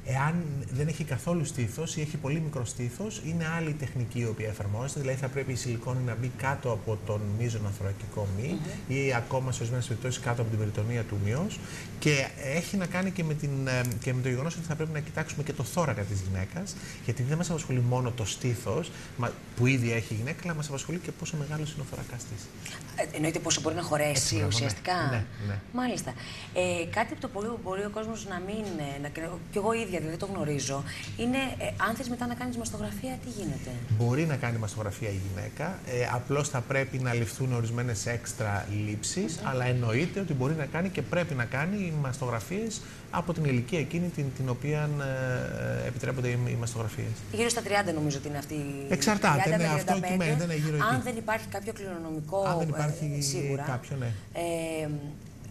[SPEAKER 4] Εάν δεν έχει καθόλου στήθος ή έχει πολύ μικρό στήθος, είναι άλλη τεχνική η οποία εφαρμόζεται. Δηλαδή, θα πρέπει η σιλικόνη να μπει κάτω από τον μείζον αθωρακικό μη ή ακόμα σε ορισμένες περιπτώσεις κάτω από την περιτονία του μειός. Και έχει να κάνει και με, την, ε, και με το γεγονός ότι θα πρέπει να κοιτάξουμε και το θώρακα της γυναίκας, γιατί δεν μας απασχολεί μόνο το στήθος που ήδη έχει η γυναίκα, αλλά μας απασχολεί και πόσο μεγάλο είναι ο θωρακάς της.
[SPEAKER 1] Ε, εννοείται πόσο μπορεί να χωρέσει ναι. ουσιαστικά.
[SPEAKER 4] Ναι, ναι.
[SPEAKER 1] Μάλιστα. Ε, κάτι από το οποίο μπορεί ο κόσμος να μην. Ε, να, και εγώ ίδια δεν το γνωρίζω, είναι ε, αν θες μετά να κάνεις μαστογραφία, τι γίνεται;
[SPEAKER 4] Μπορεί να κάνει μαστογραφία η γυναίκα. Ε, Απλώς θα πρέπει να ληφθούν ορισμένες έξτρα λήψεις, αλλά εννοείται ότι μπορεί να κάνει και πρέπει να κάνει μαστογραφίες από την ηλικία εκείνη την, την οποία ε, επιτρέπονται οι, οι μαστογραφίες.
[SPEAKER 1] Γύρω στα 30 νομίζω ότι είναι αυτή η
[SPEAKER 4] Εξαρτάται, 30, ναι, αυτό κυμαίνεται,
[SPEAKER 1] είναι γύρω Αν δεν υπάρχει κάποιο κληρονομικό.
[SPEAKER 4] Αν δεν υπάρχει ε, σίγουρα, κάποιο, ναι.
[SPEAKER 1] Ε,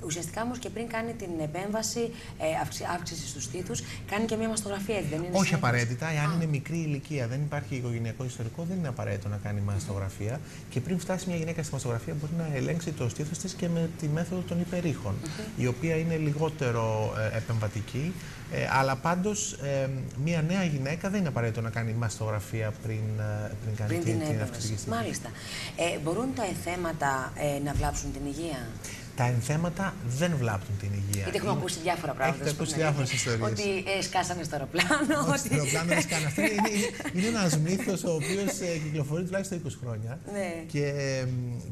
[SPEAKER 1] ουσιαστικά όμως και πριν κάνει την επέμβαση ε, αύξησης του στήθους, κάνει και μια μαστογραφία, δεν είναι.
[SPEAKER 4] Όχι απαραίτητα, εάν είναι μικρή ηλικία, δεν υπάρχει οικογενειακό ιστορικό, δεν είναι απαραίτητο να κάνει μαστογραφία. Και πριν φτάσει μια γυναίκα στη μαστογραφία, μπορεί να ελέγξει το στήθος της και με τη μέθοδο των υπερήχων, η οποία είναι λιγότερο ε, επεμβατική. Ε, αλλά πάντως ε, μια νέα γυναίκα δεν είναι απαραίτητο να κάνει μαστογραφία πριν, ε, πριν κάνει
[SPEAKER 1] πριν
[SPEAKER 4] την,
[SPEAKER 1] την,
[SPEAKER 4] αυξητική στήθη.
[SPEAKER 1] Μάλιστα. Ε, μπορούν τα εθέματα ε, να βλάψουν την υγεία;
[SPEAKER 4] Τα ενθέματα δεν βλάπτουν την υγεία.
[SPEAKER 1] Γιατί έχουμε ακούσει διάφορα πράγματα.
[SPEAKER 4] Έχετε ακούσει διάφορες ιστορίες.
[SPEAKER 1] Ότι ε, σκάσανε στο αεροπλάνο.
[SPEAKER 4] Όχι, στο αεροπλάνο δεν σκάνε. Αυτό είναι, είναι ένας μύθος ο οποίος ε, κυκλοφορεί τουλάχιστον 20 χρόνια.
[SPEAKER 1] Ναι.
[SPEAKER 4] Και,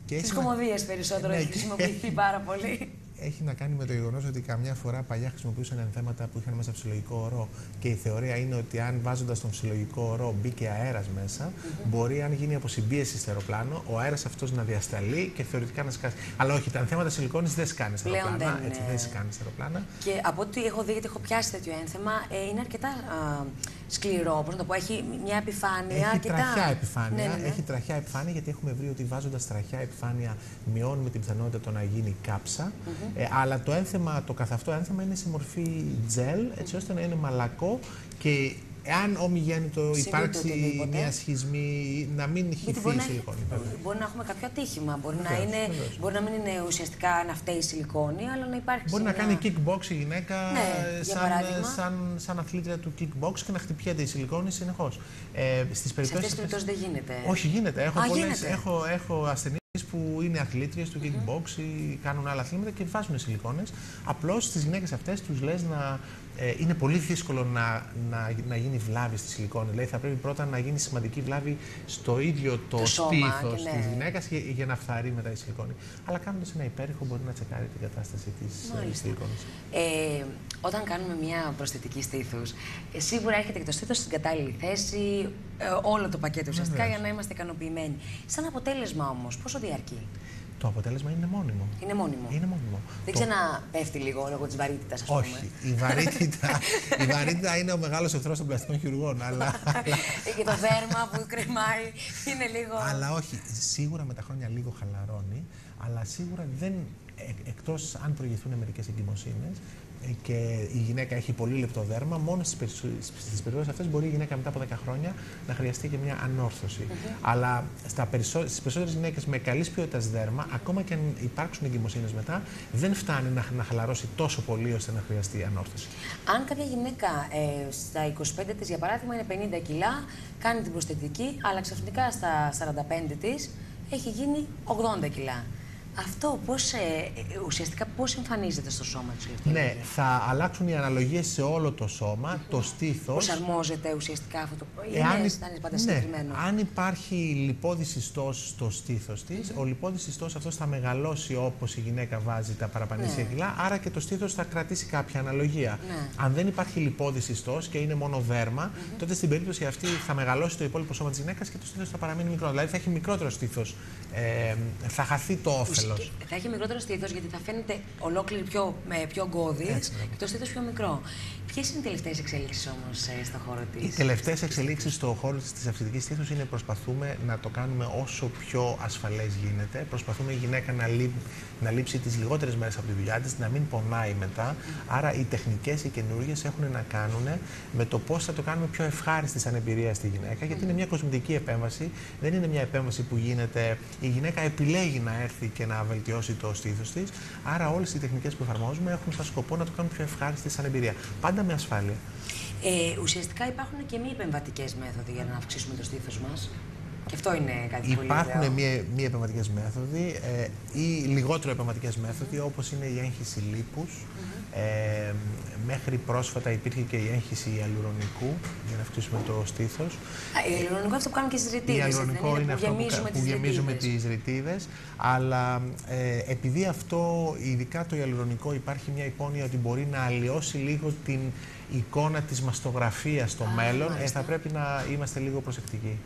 [SPEAKER 4] και
[SPEAKER 1] Στι
[SPEAKER 4] έχει-
[SPEAKER 1] κομμωδίες περισσότερο
[SPEAKER 4] Ναι,
[SPEAKER 1] έχει
[SPEAKER 4] και-
[SPEAKER 1] χρησιμοποιηθεί πάρα πολύ.
[SPEAKER 4] Έχει να κάνει με το γεγονός ότι καμιά φορά παλιά χρησιμοποιούσαν ενθέματα που είχαν μέσα φυσιολογικό ορό και η θεωρία είναι ότι αν βάζοντας τον φυσιολογικό ορό μπήκε αέρας μέσα, μπορεί αν γίνει αποσυμπίεση στο αεροπλάνο, ο αέρας αυτός να διασταλεί και θεωρητικά να σκάσει. Αλλά όχι, τα ενθέματα σιλικόνης δεν σκάνε στα
[SPEAKER 1] Πλέον
[SPEAKER 4] αεροπλάνα.
[SPEAKER 1] δεν
[SPEAKER 4] Έτσι
[SPEAKER 1] είναι.
[SPEAKER 4] δεν σκάνε στα αεροπλάνα.
[SPEAKER 1] Και από ό,τι έχω δει, γιατί έχω πιάσει τέτοιο ένθεμα, ε, είναι αρκετά α, σκληρό. Πώς να το πω, έχει μια επιφάνεια.
[SPEAKER 4] Έχει
[SPEAKER 1] αρκετά...
[SPEAKER 4] τραχιά επιφάνεια.
[SPEAKER 1] Ναι, ναι, ναι.
[SPEAKER 4] Έχει τραχιά επιφάνεια γιατί έχουμε βρει ότι βάζοντας τραχιά επιφάνεια μειώνουμε την πιθανότητα το να γίνει κάψα. ε, αλλά το ένθεμα, το καθ' αυτό ένθεμα είναι σε μορφή τζελ, έτσι ώστε να είναι μαλακό και εάν ομιγέννητο
[SPEAKER 1] Συμβεί
[SPEAKER 4] υπάρξει
[SPEAKER 1] οτιδήποτε.
[SPEAKER 4] μια σχισμή, να μην
[SPEAKER 1] Γιατί
[SPEAKER 4] χυθεί
[SPEAKER 1] μπορεί
[SPEAKER 4] η
[SPEAKER 1] να, έχει-
[SPEAKER 4] σιλικόνη. βέβαια.
[SPEAKER 1] μπορεί να έχουμε κάποιο ατύχημα. Μπορεί, να,
[SPEAKER 4] Βεβαίως,
[SPEAKER 1] είναι,
[SPEAKER 4] βεβαίως.
[SPEAKER 1] μπορεί να μην είναι ουσιαστικά να φταίει η σιλικόνη, αλλά να υπάρξει.
[SPEAKER 4] Μπορεί να
[SPEAKER 1] μια-
[SPEAKER 4] κάνει kickbox η γυναίκα
[SPEAKER 1] Ναι,
[SPEAKER 4] ε,
[SPEAKER 1] για
[SPEAKER 4] σαν,
[SPEAKER 1] παράδειγμα.
[SPEAKER 4] σαν, σαν αθλήτρια του kickbox και να χτυπιέται η σιλικόνη συνεχώς. Ε, στις
[SPEAKER 1] Σε αυτές
[SPEAKER 4] περιπτώσεις
[SPEAKER 1] τι περιπτώσεις δεν γίνεται.
[SPEAKER 4] Όχι, γίνεται. Έχω,
[SPEAKER 1] Α,
[SPEAKER 4] πολλές,
[SPEAKER 1] γίνεται.
[SPEAKER 4] έχω, έχω ασθενείς που είναι αθλήτριες του kickbox ή κάνουν άλλα αθλήματα και βάζουν σιλικόνες. Απλώς στις γυναίκες αυτές τους λες να. Ε, είναι πολύ δύσκολο να, να, να γίνει βλάβη στη σιλικόνη. Δηλαδή θα πρέπει πρώτα να γίνει σημαντική βλάβη στο ίδιο το,
[SPEAKER 1] Το σώμα
[SPEAKER 4] στήθος
[SPEAKER 1] και ναι.
[SPEAKER 4] τη γυναίκας για, για να φθαρεί μετά η σιλικόνη. Αλλά κάνοντας ένα υπέρηχο μπορεί να τσεκάρει την κατάσταση της
[SPEAKER 1] Μάλιστα.
[SPEAKER 4] σιλικόνης.
[SPEAKER 1] Ε, όταν κάνουμε μια προσθετική στήθου, ε, σίγουρα έρχεται και το στήθος στην κατάλληλη θέση, ε, όλο το πακέτο ουσιαστικά
[SPEAKER 4] Βεβαίως.
[SPEAKER 1] για να είμαστε ικανοποιημένοι. Σαν αποτέλεσμα όμως, πόσο διαρκεί,
[SPEAKER 4] Το αποτέλεσμα είναι μόνιμο.
[SPEAKER 1] είναι μόνιμο.
[SPEAKER 4] Είναι μόνιμο.
[SPEAKER 1] Δεν
[SPEAKER 4] Το-
[SPEAKER 1] ξαναπέφτει λίγο λόγω της βαρύτητας, ας πούμε.
[SPEAKER 4] Όχι. Η βαρύτητα, η βαρύτητα είναι ο μεγάλος εχθρός των πλαστικών χειρουργών. αλλά,
[SPEAKER 1] Ε, και το δέρμα που κρεμάει είναι λίγο.
[SPEAKER 4] αλλά όχι. Σίγουρα με τα χρόνια λίγο χαλαρώνει, αλλά σίγουρα δεν. ε, εκτός αν προηγηθούν μερικές εγκυμοσύνες ε, και η γυναίκα έχει πολύ λεπτό δέρμα, μόνο στις, περισσο- στις περιπτώσεις αυτές μπορεί η γυναίκα μετά από 10 χρόνια να χρειαστεί και μια ανόρθωση. Αλλά στα περισσο... στις περισσότερες γυναίκες με καλής ποιότητας δέρμα, ακόμα και αν υπάρξουν εγκυμοσύνες μετά, δεν φτάνει να, να χαλαρώσει τόσο πολύ ώστε να χρειαστεί ανόρθωση.
[SPEAKER 1] Αν κάποια γυναίκα ε, στα 25 της, για παράδειγμα, είναι 50 κιλά, κάνει την προσθετική, αλλά ξαφνικά στα 45 της έχει γίνει 80 κιλά. Αυτό πώς, ε, ε, ουσιαστικά πώς εμφανίζεται στο σώμα της αυτή η
[SPEAKER 4] Ναι,
[SPEAKER 1] ενέργεια;
[SPEAKER 4] θα αλλάξουν οι αναλογίες σε όλο το σώμα, το στήθος.
[SPEAKER 1] Προσαρμόζεται ουσιαστικά αυτό το ή
[SPEAKER 4] Εάν,
[SPEAKER 1] είναι,
[SPEAKER 4] υ-
[SPEAKER 1] θα είναι πάντα
[SPEAKER 4] ναι,
[SPEAKER 1] συγκεκριμένο.
[SPEAKER 4] αν υπάρχει λιπόδης ιστός στο στήθος της, ο λιπόδης ιστός αυτός θα μεγαλώσει όπως η γυναίκα βάζει τα παραπανήσια
[SPEAKER 1] Ναι.
[SPEAKER 4] κιλά, άρα και το στήθος θα κρατήσει κάποια αναλογία.
[SPEAKER 1] Ναι.
[SPEAKER 4] Αν δεν υπάρχει λιπόδης ιστός και είναι μόνο δέρμα, τότε στην περίπτωση αυτή θα μεγαλώσει το υπόλοιπο σώμα της γυναίκας και το στήθος θα παραμείνει μικρό. Δηλαδή θα έχει μικρότερο στήθος, ε, θα χαθεί το όφελος.
[SPEAKER 1] Θα έχει μικρότερο στήθος γιατί θα φαίνεται ολόκληρη πιο, με πιο γκώδης
[SPEAKER 4] Έτσι,
[SPEAKER 1] και το στήθος πιο μικρό. Ποιες είναι οι τελευταίες εξέλιξει όμως στον χώρο της.
[SPEAKER 4] Οι τελευταίες εξελίξεις στον χώρο της αυξητική στήθους είναι προσπαθούμε να το κάνουμε όσο πιο ασφαλές γίνεται. Προσπαθούμε η γυναίκα να, λείπ, να λείψει τις λιγότερες μέρες από τη δουλειά της, να μην πονάει μετά. Άρα οι τεχνικές, οι καινούργιες έχουν να κάνουν με το πώς θα το κάνουμε πιο ευχάριστη σαν εμπειρία στη γυναίκα. Γιατί είναι μια κοσμητική επέμβαση, δεν είναι μια επέμβαση που γίνεται. Η γυναίκα επιλέγει να έρθει και να βελτιώσει το στήθος της. Άρα όλες οι τεχνικές που εφαρμόζουμε έχουν σαν σκοπό να το κάνουν πιο ευχάριστη σαν εμπειρία. Πάντα με ασφάλεια.
[SPEAKER 1] Ε, ουσιαστικά υπάρχουν και μη επεμβατικές μέθοδοι για να αυξήσουμε το στήθος μας. Και αυτό είναι κάτι πολύ
[SPEAKER 4] Υπάρχουν
[SPEAKER 1] ωραίο.
[SPEAKER 4] μη, μη επεμβατικές μέθοδοι ε, ή λιγότερο επεμβατικές μέθοδοι όπως είναι η έγχυση λίπους. Ε, μέχρι πρόσφατα υπήρχε και η έγχυση ιαλουρονικού για να αυξήσουμε το στήθος.
[SPEAKER 1] Α, ε, Ιλιονικό αυτό που κάνουμε και στις ρητίδες.
[SPEAKER 4] Η ιαλουρονικό είναι, αυτό που,
[SPEAKER 1] γεμίζουμε
[SPEAKER 4] κα- που
[SPEAKER 1] τις
[SPEAKER 4] γεμίζουμε
[SPEAKER 1] ρητίδες.
[SPEAKER 4] τις ρητίδες, αλλά ε, επειδή αυτό, ειδικά το ιαλουρονικό, υπάρχει μια υπόνοια ότι μπορεί να αλλοιώσει λίγο την εικόνα της μαστογραφίας στο μέλλον, ε,
[SPEAKER 1] μάλιστα.
[SPEAKER 4] θα πρέπει να είμαστε λίγο προσεκτικοί.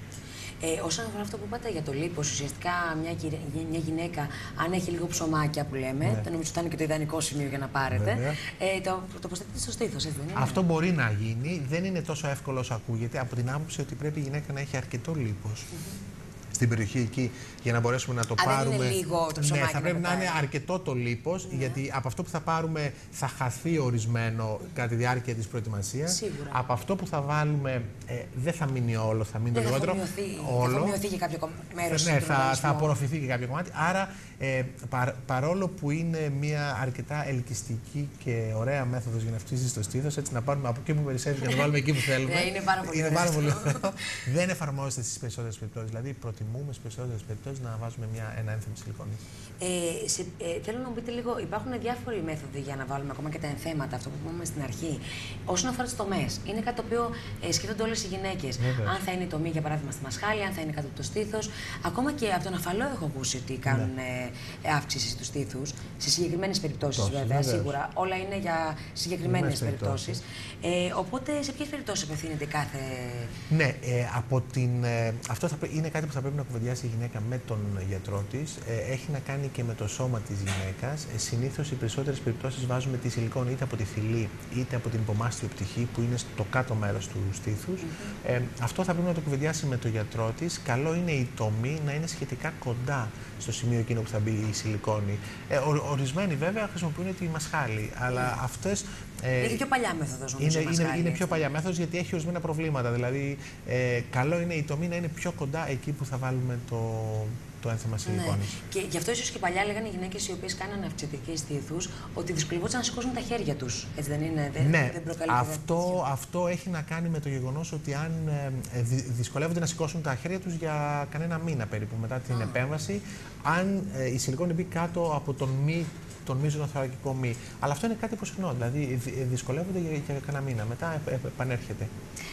[SPEAKER 1] Ε, όσον αφορά αυτό που είπατε για το λίπος, ουσιαστικά μια, γυ- μια γυναίκα, αν έχει λίγο ψωμάκια που λέμε,
[SPEAKER 4] Ναι.
[SPEAKER 1] το νομίζω ότι θα είναι και το ιδανικό σημείο για να πάρετε,
[SPEAKER 4] Βέβαια.
[SPEAKER 1] ε, το, το προσθέτετε στο στήθος, έτσι δεν είναι;
[SPEAKER 4] Αυτό μπορεί να γίνει, δεν είναι τόσο εύκολο όσο ακούγεται, από την άποψη ότι πρέπει η γυναίκα να έχει αρκετό λίπος στην περιοχή εκεί για να μπορέσουμε να το
[SPEAKER 1] Α, δεν
[SPEAKER 4] πάρουμε.
[SPEAKER 1] είναι λίγο το ψωμάκι
[SPEAKER 4] ναι, θα
[SPEAKER 1] να
[SPEAKER 4] πρέπει να
[SPEAKER 1] πετάει.
[SPEAKER 4] είναι αρκετό το λίπος, γιατί από αυτό που θα πάρουμε θα χαθεί ορισμένο κατά τη διάρκεια της προετοιμασίας.
[SPEAKER 1] Σίγουρα.
[SPEAKER 4] Από αυτό που θα βάλουμε ε, δεν θα μείνει όλο, θα μείνει το
[SPEAKER 1] Δεν θα
[SPEAKER 4] λιγότερο.
[SPEAKER 1] αφομοιωθεί- θα αφομοιωθεί και κάποιο μέρος
[SPEAKER 4] Ναι, θα, θα απορροφηθεί και κάποιο κομμάτι. Άρα, ε, παρ- παρόλο που είναι μια αρκετά ελκυστική και ωραία μέθοδος για να φτύσει το στήθος, έτσι να πάρουμε από εκεί που περισσεύει και να το βάλουμε εκεί που θέλουμε.
[SPEAKER 1] Ναι, είναι πάρα πολύ
[SPEAKER 4] είναι
[SPEAKER 1] ωραίο
[SPEAKER 4] πάρα πολύ
[SPEAKER 1] αυτό.
[SPEAKER 4] ωραίο. Δεν εφαρμόζεται στις περισσότερες περιπτώσεις. Δηλαδή, προτιμούμε στις περισσότερες περιπτώσεις να βάζουμε μια, ένα ένθεμο σιλικόνη.
[SPEAKER 1] Ε, σε, ε, θέλω να μου πείτε λίγο, υπάρχουν διάφοροι μέθοδοι για να βάλουμε ακόμα και τα ενθέματα, αυτό που είπαμε στην αρχή. Όσον αφορά τις τομές, είναι κάτι το οποίο ε, σκέφτονται όλες οι γυναίκες.
[SPEAKER 4] Βέβαιως.
[SPEAKER 1] Αν θα είναι η τομή, για παράδειγμα, στη μασχάλη, αν θα είναι κάτω από το στήθος. Ακόμα και από τον αφαλό έχω ακούσει ότι κάνουν
[SPEAKER 4] Ναι.
[SPEAKER 1] ε, αύξηση του στήθους. Σε συγκεκριμένες περιπτώσεις,
[SPEAKER 4] Περιπτώσεις,
[SPEAKER 1] βέβαια,
[SPEAKER 4] βεβαίως.
[SPEAKER 1] σίγουρα. Όλα είναι για συγκεκριμένες
[SPEAKER 4] Συγκεκριμένες
[SPEAKER 1] περιπτώσεις.
[SPEAKER 4] περιπτώσεις.
[SPEAKER 1] Ε, οπότε, σε ποιες περιπτώσεις απευθύνεται κάθε.
[SPEAKER 4] Ναι, ε, από την, ε, αυτό θα, πρέ- είναι κάτι που θα πρέπει να κουβεντιάσει η γυναίκα με τον γιατρό της. Ε, έχει να κάνει και με το σώμα της γυναίκας. Ε, Συνήθως οι περισσότερες περιπτώσεις βάζουμε τη σιλικόνη είτε από τη θηλή είτε από την υπομάστιο πτυχή που είναι στο κάτω μέρος του στήθους. Ε, αυτό θα πρέπει να το κουβεντιάσει με τον γιατρό της. Καλό είναι η τομή να είναι σχετικά κοντά στο σημείο εκείνο που θα μπει η σιλικόνη. Ε, ο- ορισμένοι βέβαια χρησιμοποιούν τη μασχάλη, αλλά αυτές. Ε,
[SPEAKER 1] είναι και πιο παλιά μέθοδος, νομίζω.
[SPEAKER 4] είναι,
[SPEAKER 1] η
[SPEAKER 4] είναι,
[SPEAKER 1] μασχάλη,
[SPEAKER 4] είναι
[SPEAKER 1] έτσι.
[SPEAKER 4] πιο παλιά μέθοδος γιατί έχει ορισμένα προβλήματα. Δηλαδή, ε, καλό είναι η τομή να είναι πιο κοντά εκεί που θα βάλουμε το, το ένθεμα σιλικόνης.
[SPEAKER 1] Ναι. Και γι' αυτό ίσως και παλιά λέγανε οι γυναίκες οι οποίες κάνανε αυξητική στήθου ότι δυσκολευόταν να σηκώσουν τα χέρια τους. Έτσι δεν είναι, δεν,
[SPEAKER 4] Ναι,
[SPEAKER 1] δεν προκαλεί
[SPEAKER 4] αυτό, αυτό έχει να κάνει με το γεγονός ότι αν ε, δυ- δυσκολεύονται να σηκώσουν τα χέρια τους για κανένα μήνα περίπου μετά την επέμβαση, αν ε, η σιλικόνη μπει κάτω από τον μη τον μείζονο θωρακικό μη. Αλλά αυτό είναι κάτι προσωρινό. Δηλαδή δυ- δυσκολεύονται για, για κανένα μήνα. Μετά ε, ε, επανέρχεται.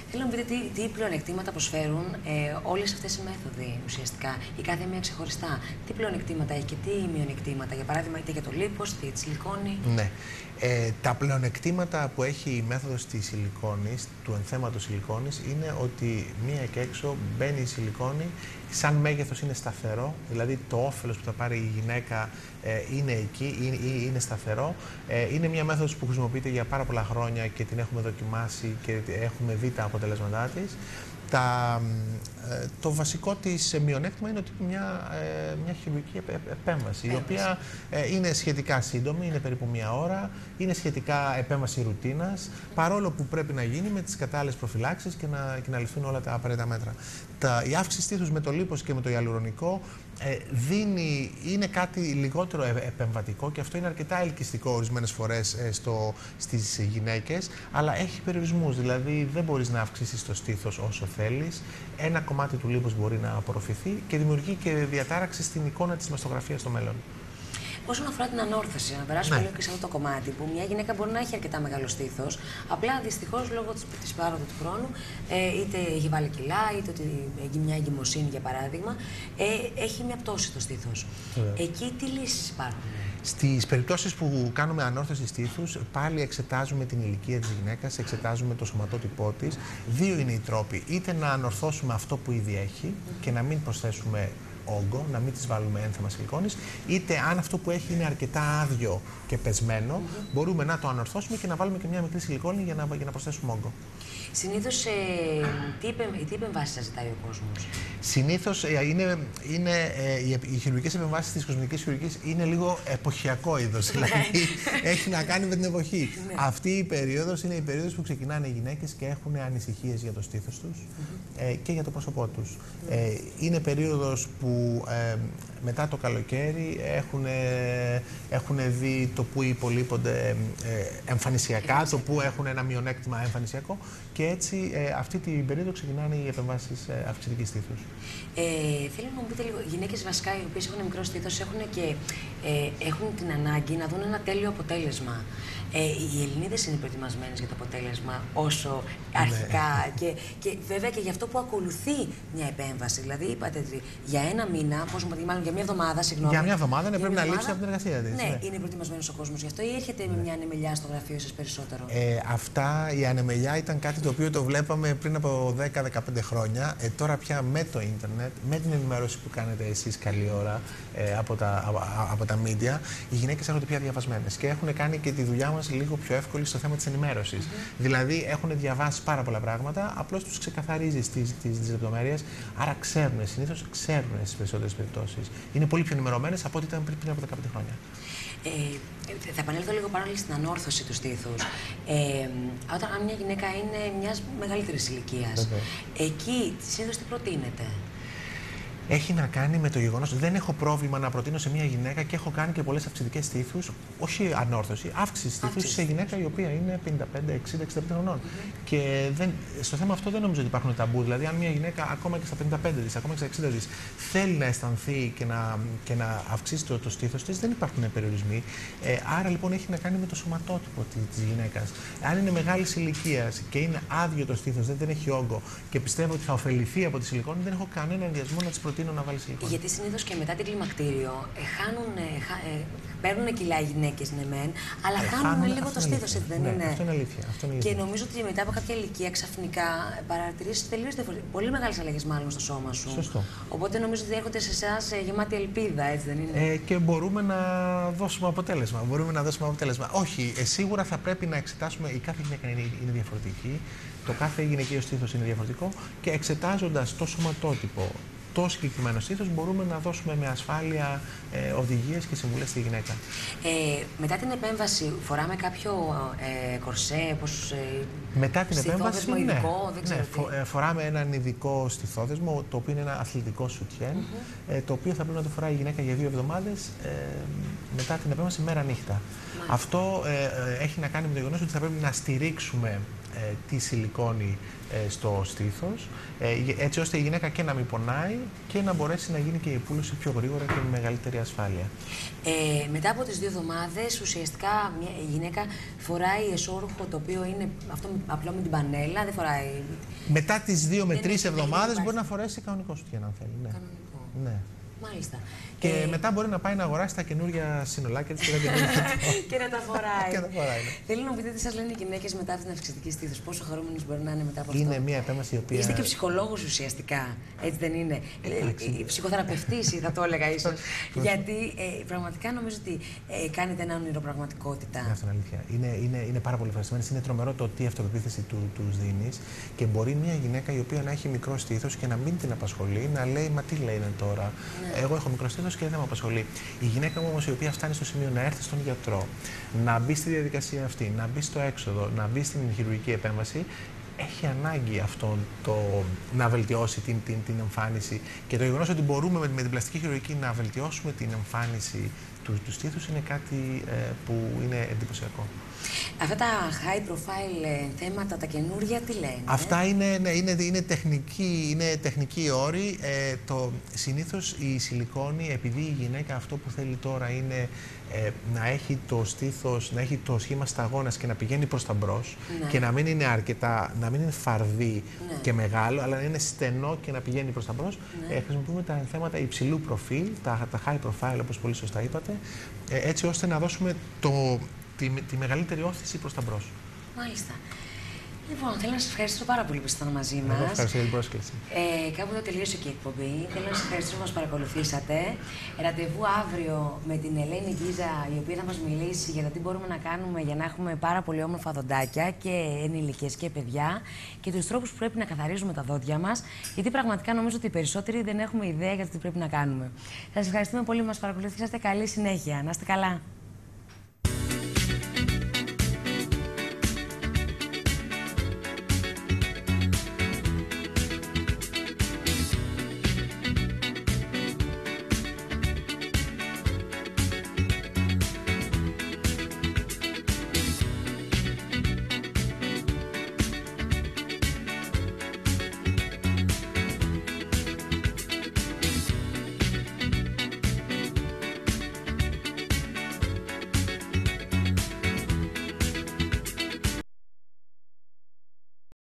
[SPEAKER 1] Θέλω να μου πείτε τι, τι πλεονεκτήματα προσφέρουν ε, όλες αυτές οι μέθοδοι ουσιαστικά, η κάθε μία ξεχωριστά. Τι πλεονεκτήματα έχει και τι μειονεκτήματα, για παράδειγμα, είτε για το λίπος, είτε για τη σιλικόνη.
[SPEAKER 4] Ναι. Ε, τα πλεονεκτήματα που έχει η μέθοδος της σιλικόνης, του ενθέματος σιλικόνης, είναι ότι μία και έξω μπαίνει η σιλικόνη, σαν μέγεθος είναι σταθερό, δηλαδή το όφελος που θα πάρει η γυναίκα ε, είναι εκεί, είναι, είναι σταθερό. Ε, είναι μια μέθοδος που χρησιμοποιείται για πάρα πολλά χρόνια και την έχουμε δοκιμάσει και έχουμε δει τα αποτελέσματά της. Τα, ε, το βασικό της ε, μειονέκτημα είναι ότι είναι μια, ε, μια χειρουργική επ- επ- επέμβαση, η οποία ε, είναι σχετικά σύντομη, είναι περίπου μία ώρα, είναι σχετικά επέμβαση ρουτίνας, παρόλο που πρέπει να γίνει με τις κατάλληλες προφυλάξεις και να, και να ληφθούν όλα τα απαραίτητα μέτρα. Τα, η αύξηση στήθους με το λίπος και με το ιαλουρονικό ε, δίνει, είναι κάτι λιγότερο ε- επεμβατικό και αυτό είναι αρκετά ελκυστικό ορισμένες φορές ε, στο, στις γυναίκες, αλλά έχει περιορισμούς, δηλαδή δεν μπορείς να αυξήσεις το στήθος όσο θέλεις, ένα κομμάτι του λίπους μπορεί να απορροφηθεί και δημιουργεί και διατάραξη στην εικόνα της μαστογραφίας στο μέλλον.
[SPEAKER 1] Όσον αφορά την ανόρθωση, να περάσουμε
[SPEAKER 4] Ναι.
[SPEAKER 1] λίγο και σε αυτό το κομμάτι, που μια γυναίκα μπορεί να έχει αρκετά μεγάλο στήθος, απλά δυστυχώς λόγω της της πάροδου του χρόνου, ε, είτε έχει βάλει κιλά, είτε ότι έχει μια εγκυμοσύνη για παράδειγμα, ε, έχει μια πτώση στο στήθος.
[SPEAKER 4] Βέβαια.
[SPEAKER 1] Εκεί τι λύσεις υπάρχουν;
[SPEAKER 4] Στις περιπτώσεις που κάνουμε ανόρθωση στήθους, πάλι εξετάζουμε την ηλικία της γυναίκας, εξετάζουμε το σωματότυπό της. Δύο είναι οι τρόποι. Είτε να ανορθώσουμε αυτό που ήδη έχει και να μην προσθέσουμε όγκο, να μην της βάλουμε ένθεμα σιλικόνης, είτε αν αυτό που έχει είναι αρκετά άδειο και πεσμένο, μπορούμε να το ανορθώσουμε και να βάλουμε και μια μικρή σιλικόνη για να, για να προσθέσουμε όγκο.
[SPEAKER 1] Συνήθως, ε, τι, επεμ, τι επεμβάσεις σα ζητάει ο κόσμος;
[SPEAKER 4] Συνήθως είναι, είναι, ε, οι, επ- οι χειρουργικές επεμβάσεις της κοσμητική χειρουργικής είναι λίγο εποχιακό είδος. δηλαδή έχει να κάνει με την εποχή. Αυτή η περίοδος είναι η περίοδος που ξεκινάνε οι γυναίκες και έχουν ανησυχίες για το στήθος τους ε, και για το πρόσωπό τους. Ε, είναι περίοδος που ε, μετά το καλοκαίρι έχουν, έχουν δει το που υπολείπονται ε, εμφανισιακά, το που έχουν ένα μειονέκτημα εμφανισιακό και έτσι ε, αυτή την περίοδο ξεκινάνε οι επεμβάσεις ε, αυξητικής στήθους.
[SPEAKER 1] Ε, θέλω να μου πείτε λίγο, γυναίκες βασικά οι οποίες έχουν μικρό στήθος έχουν και ε, έχουν την ανάγκη να δουν ένα τέλειο αποτέλεσμα. Ε, οι Ελληνίδες είναι προετοιμασμένες για το αποτέλεσμα όσο αρχικά. Και, και βέβαια και για αυτό που ακολουθεί μια επέμβαση. Δηλαδή, είπατε ότι για ένα μήνα, πώ μου είπατε, μάλλον για μια εβδομάδα, συγγνώμη.
[SPEAKER 4] Για μια εβδομάδα, ναι,
[SPEAKER 1] για
[SPEAKER 4] πρέπει
[SPEAKER 1] μια
[SPEAKER 4] να λείψει
[SPEAKER 1] εβδομάδα,
[SPEAKER 4] από την εργασία της,
[SPEAKER 1] Ναι,
[SPEAKER 4] ναι.
[SPEAKER 1] είναι προετοιμασμένος ο κόσμος γι' αυτό ή έρχεται με μια ανεμελιά στο γραφείο σας περισσότερο.
[SPEAKER 4] Ε, αυτά, η ανεμελιά ήταν κάτι το οποίο το βλέπαμε πριν από 10-15 χρόνια. Ε, τώρα πια με το ίντερνετ, με την ενημέρωση που κάνετε εσείς καλή ώρα ε, από, τα, από, από τα media, οι γυναίκες έρχονται πια διαβασμένες και έχουν κάνει και τη δουλειά μας μα λίγο πιο εύκολοι στο θέμα της ενημέρωσης. Δηλαδή έχουν διαβάσει πάρα πολλά πράγματα, απλώς τους ξεκαθαρίζεις τις λεπτομέρειες, άρα ξέρουν, συνήθως ξέρουν στις περισσότερες περιπτώσεις. Είναι πολύ πιο ενημερωμένες από ό,τι ήταν πριν, πριν από 15 χρόνια.
[SPEAKER 1] Ε, θα επανέλθω λίγο παρόλο στην ανόρθωση του στήθους. Ε, όταν μια γυναίκα είναι μιας μεγαλύτερης ηλικίας, εκεί συνήθω τι προτείνεται;
[SPEAKER 4] Έχει να κάνει με το γεγονός ότι δεν έχω πρόβλημα να προτείνω σε μια γυναίκα και έχω κάνει και πολλές αυξητικές στήθους, όχι ανόρθωση, αύξηση στήθους σε γυναίκα η οποία είναι 55, 60, 65 χρονών. Και δεν, στο θέμα αυτό δεν νομίζω ότι υπάρχουν ταμπού. Δηλαδή, αν μια γυναίκα ακόμα και στα 55 τη, ακόμα και στα 60 τη, θέλει να αισθανθεί και να, και να αυξήσει το, το στήθος της, δεν υπάρχουν περιορισμοί. Ε, άρα λοιπόν έχει να κάνει με το σωματότυπο της γυναίκας. Αν είναι μεγάλης ηλικίας και είναι άδειο το στήθος, δεν, δεν έχει όγκο και πιστεύω ότι θα ωφεληθεί από τη σιλικόνη, δεν έχω κανένα ενδιασμό να της προτείνω να βάλεις
[SPEAKER 1] Γιατί συνήθως και μετά την κλιμακτήριο ε, χάνουν, ε, ε, παίρνουν κιλά οι γυναίκες, ναι, μεν, αλλά ε, χάνουν λίγο το στήθος, έτσι δεν
[SPEAKER 4] ναι,
[SPEAKER 1] είναι;
[SPEAKER 4] Αυτό είναι αλήθεια. Αυτό είναι αλήθεια.
[SPEAKER 1] Και νομίζω ότι μετά από κάποια ηλικία ξαφνικά παρατηρήσεις τελείως διαφορετικές. Πολύ μεγάλες αλλαγές μάλλον στο σώμα σου.
[SPEAKER 4] Σωστό.
[SPEAKER 1] Οπότε νομίζω ότι έρχονται σε εσάς γεμάτη ελπίδα, έτσι δεν είναι;
[SPEAKER 4] Ε, και μπορούμε να δώσουμε αποτέλεσμα. Μπορούμε να δώσουμε αποτέλεσμα. Όχι, ε, σίγουρα θα πρέπει να εξετάσουμε. Η κάθε γυναίκα είναι, είναι διαφορετική. Το κάθε γυναικείο στήθος είναι διαφορετικό και εξετάζοντας το σωματότυπο, το συγκεκριμένο στήθος μπορούμε να δώσουμε με ασφάλεια ε, οδηγίες και συμβουλές στη γυναίκα.
[SPEAKER 1] Ε, μετά την επέμβαση, φοράμε κάποιο ε, κορσέ, πώς, ε,
[SPEAKER 4] μετά την επέμβαση,
[SPEAKER 1] ναι,
[SPEAKER 4] ειδικό,
[SPEAKER 1] δεν ξέρω
[SPEAKER 4] ναι, ε, φοράμε έναν ειδικό στιθόδεσμο, το οποίο είναι ένα αθλητικό σουτιέν, mm -hmm. το οποίο θα πρέπει να το φοράει η γυναίκα για δύο εβδομάδες μετά την επέμβαση μέρα νύχτα. Αυτό έχει να κάνει με το γεγονός ότι θα πρέπει να στηρίξουμε ε, τη σιλικόνη ε, στο στήθος, ε, έτσι ώστε η γυναίκα και να μην πονάει και να μπορέσει να γίνει και η επούλωση πιο γρήγορα και με μεγαλύτερη ασφάλεια.
[SPEAKER 1] Ε, μετά από τις δύο εβδομάδες, ουσιαστικά μια, η γυναίκα φοράει εσώρουχο το οποίο είναι αυτό απλό με την πανέλα, δεν φοράει...
[SPEAKER 4] Μετά τις δύο με τρεις εβδομάδες μπορεί να φορέσει κανονικό σου αν θέλει. Ναι.
[SPEAKER 1] Κανονικό.
[SPEAKER 4] Ναι.
[SPEAKER 1] Μάλιστα.
[SPEAKER 4] Και ε... μετά μπορεί να πάει να αγοράσει τα καινούργια συνολάκια της και,
[SPEAKER 1] και να τα φοράει.
[SPEAKER 4] και να τα φοράει ναι.
[SPEAKER 1] Θέλω να μου πείτε τι σας λένε οι γυναίκες μετά την αυξητική στήθος. Πόσο χαρούμενε μπορεί να είναι μετά από
[SPEAKER 4] αυτό; Είναι μια επέμβαση η οποία.
[SPEAKER 1] Είστε και ψυχολόγος ουσιαστικά. Έτσι δεν είναι; Ε, ψυχοθεραπευτής θα το έλεγα ίσως. Γιατί ε, πραγματικά νομίζω ότι ε, κάνετε ένα όνειρο πραγματικότητα.
[SPEAKER 4] Ναι, αυτό είναι αλήθεια. Είναι, είναι, είναι πάρα πολύ ευχαριστημένε. Είναι τρομερό το τι αυτοπεποίθηση του, τους δίνεις και μπορεί μια γυναίκα η οποία να έχει μικρό στήθος και να μην την απασχολεί να λέει Μα τι λένε τώρα; Ναι. Εγώ έχω μικρό στήθο και δεν με απασχολεί. Η γυναίκα μου όμως η οποία φτάνει στο σημείο να έρθει στον γιατρό, να μπει στη διαδικασία αυτή, να μπει στο έξοδο, να μπει στην χειρουργική επέμβαση, έχει ανάγκη αυτόν το, να βελτιώσει την, την, την εμφάνιση. Και το γεγονός ότι μπορούμε με, με την πλαστική χειρουργική να βελτιώσουμε την εμφάνιση του, του στήθους είναι κάτι ε, που είναι εντυπωσιακό.
[SPEAKER 1] Αυτά τα high profile ε, θέματα, τα καινούργια, τι λένε;
[SPEAKER 4] Αυτά είναι, ναι, είναι, είναι, τεχνική, είναι τεχνική όρη. Ε, το, συνήθως η σιλικόνη, επειδή η γυναίκα αυτό που θέλει τώρα είναι ε, να έχει το στήθος, να έχει το σχήμα σταγόνας και να πηγαίνει προς τα μπρος ναι. και να μην είναι αρκετά, να μην είναι φαρδί ναι. και μεγάλο, αλλά να είναι στενό και να πηγαίνει προς τα μπρος, ναι. ε, χρησιμοποιούμε τα θέματα υψηλού προφίλ, τα, τα high profile όπως πολύ σωστά είπατε, ε, έτσι ώστε να δώσουμε το, τη, τη μεγαλύτερη όθηση προς τα μπρος.
[SPEAKER 1] Μάλιστα. Λοιπόν, θέλω να σας ευχαριστήσω πάρα πολύ που ήσασταν μαζί μας.
[SPEAKER 4] Ευχαριστώ για την πρόσκληση.
[SPEAKER 1] Ε, κάπου εδώ τελείωσε και η εκπομπή. Θέλω να σας ευχαριστήσω που μας παρακολουθήσατε. Ραντεβού αύριο με την Ελένη Γκίζα, η οποία θα μας μιλήσει για το τι μπορούμε να κάνουμε για να έχουμε πάρα πολύ όμορφα δοντάκια και ενήλικες και παιδιά και τους τρόπους που πρέπει να καθαρίζουμε τα δόντια μας. Γιατί πραγματικά νομίζω ότι οι περισσότεροι δεν έχουμε ιδέα για το τι πρέπει να κάνουμε. Σας ευχαριστούμε πολύ που μας παρακολουθήσατε. Καλή συνέχεια. Να είστε καλά.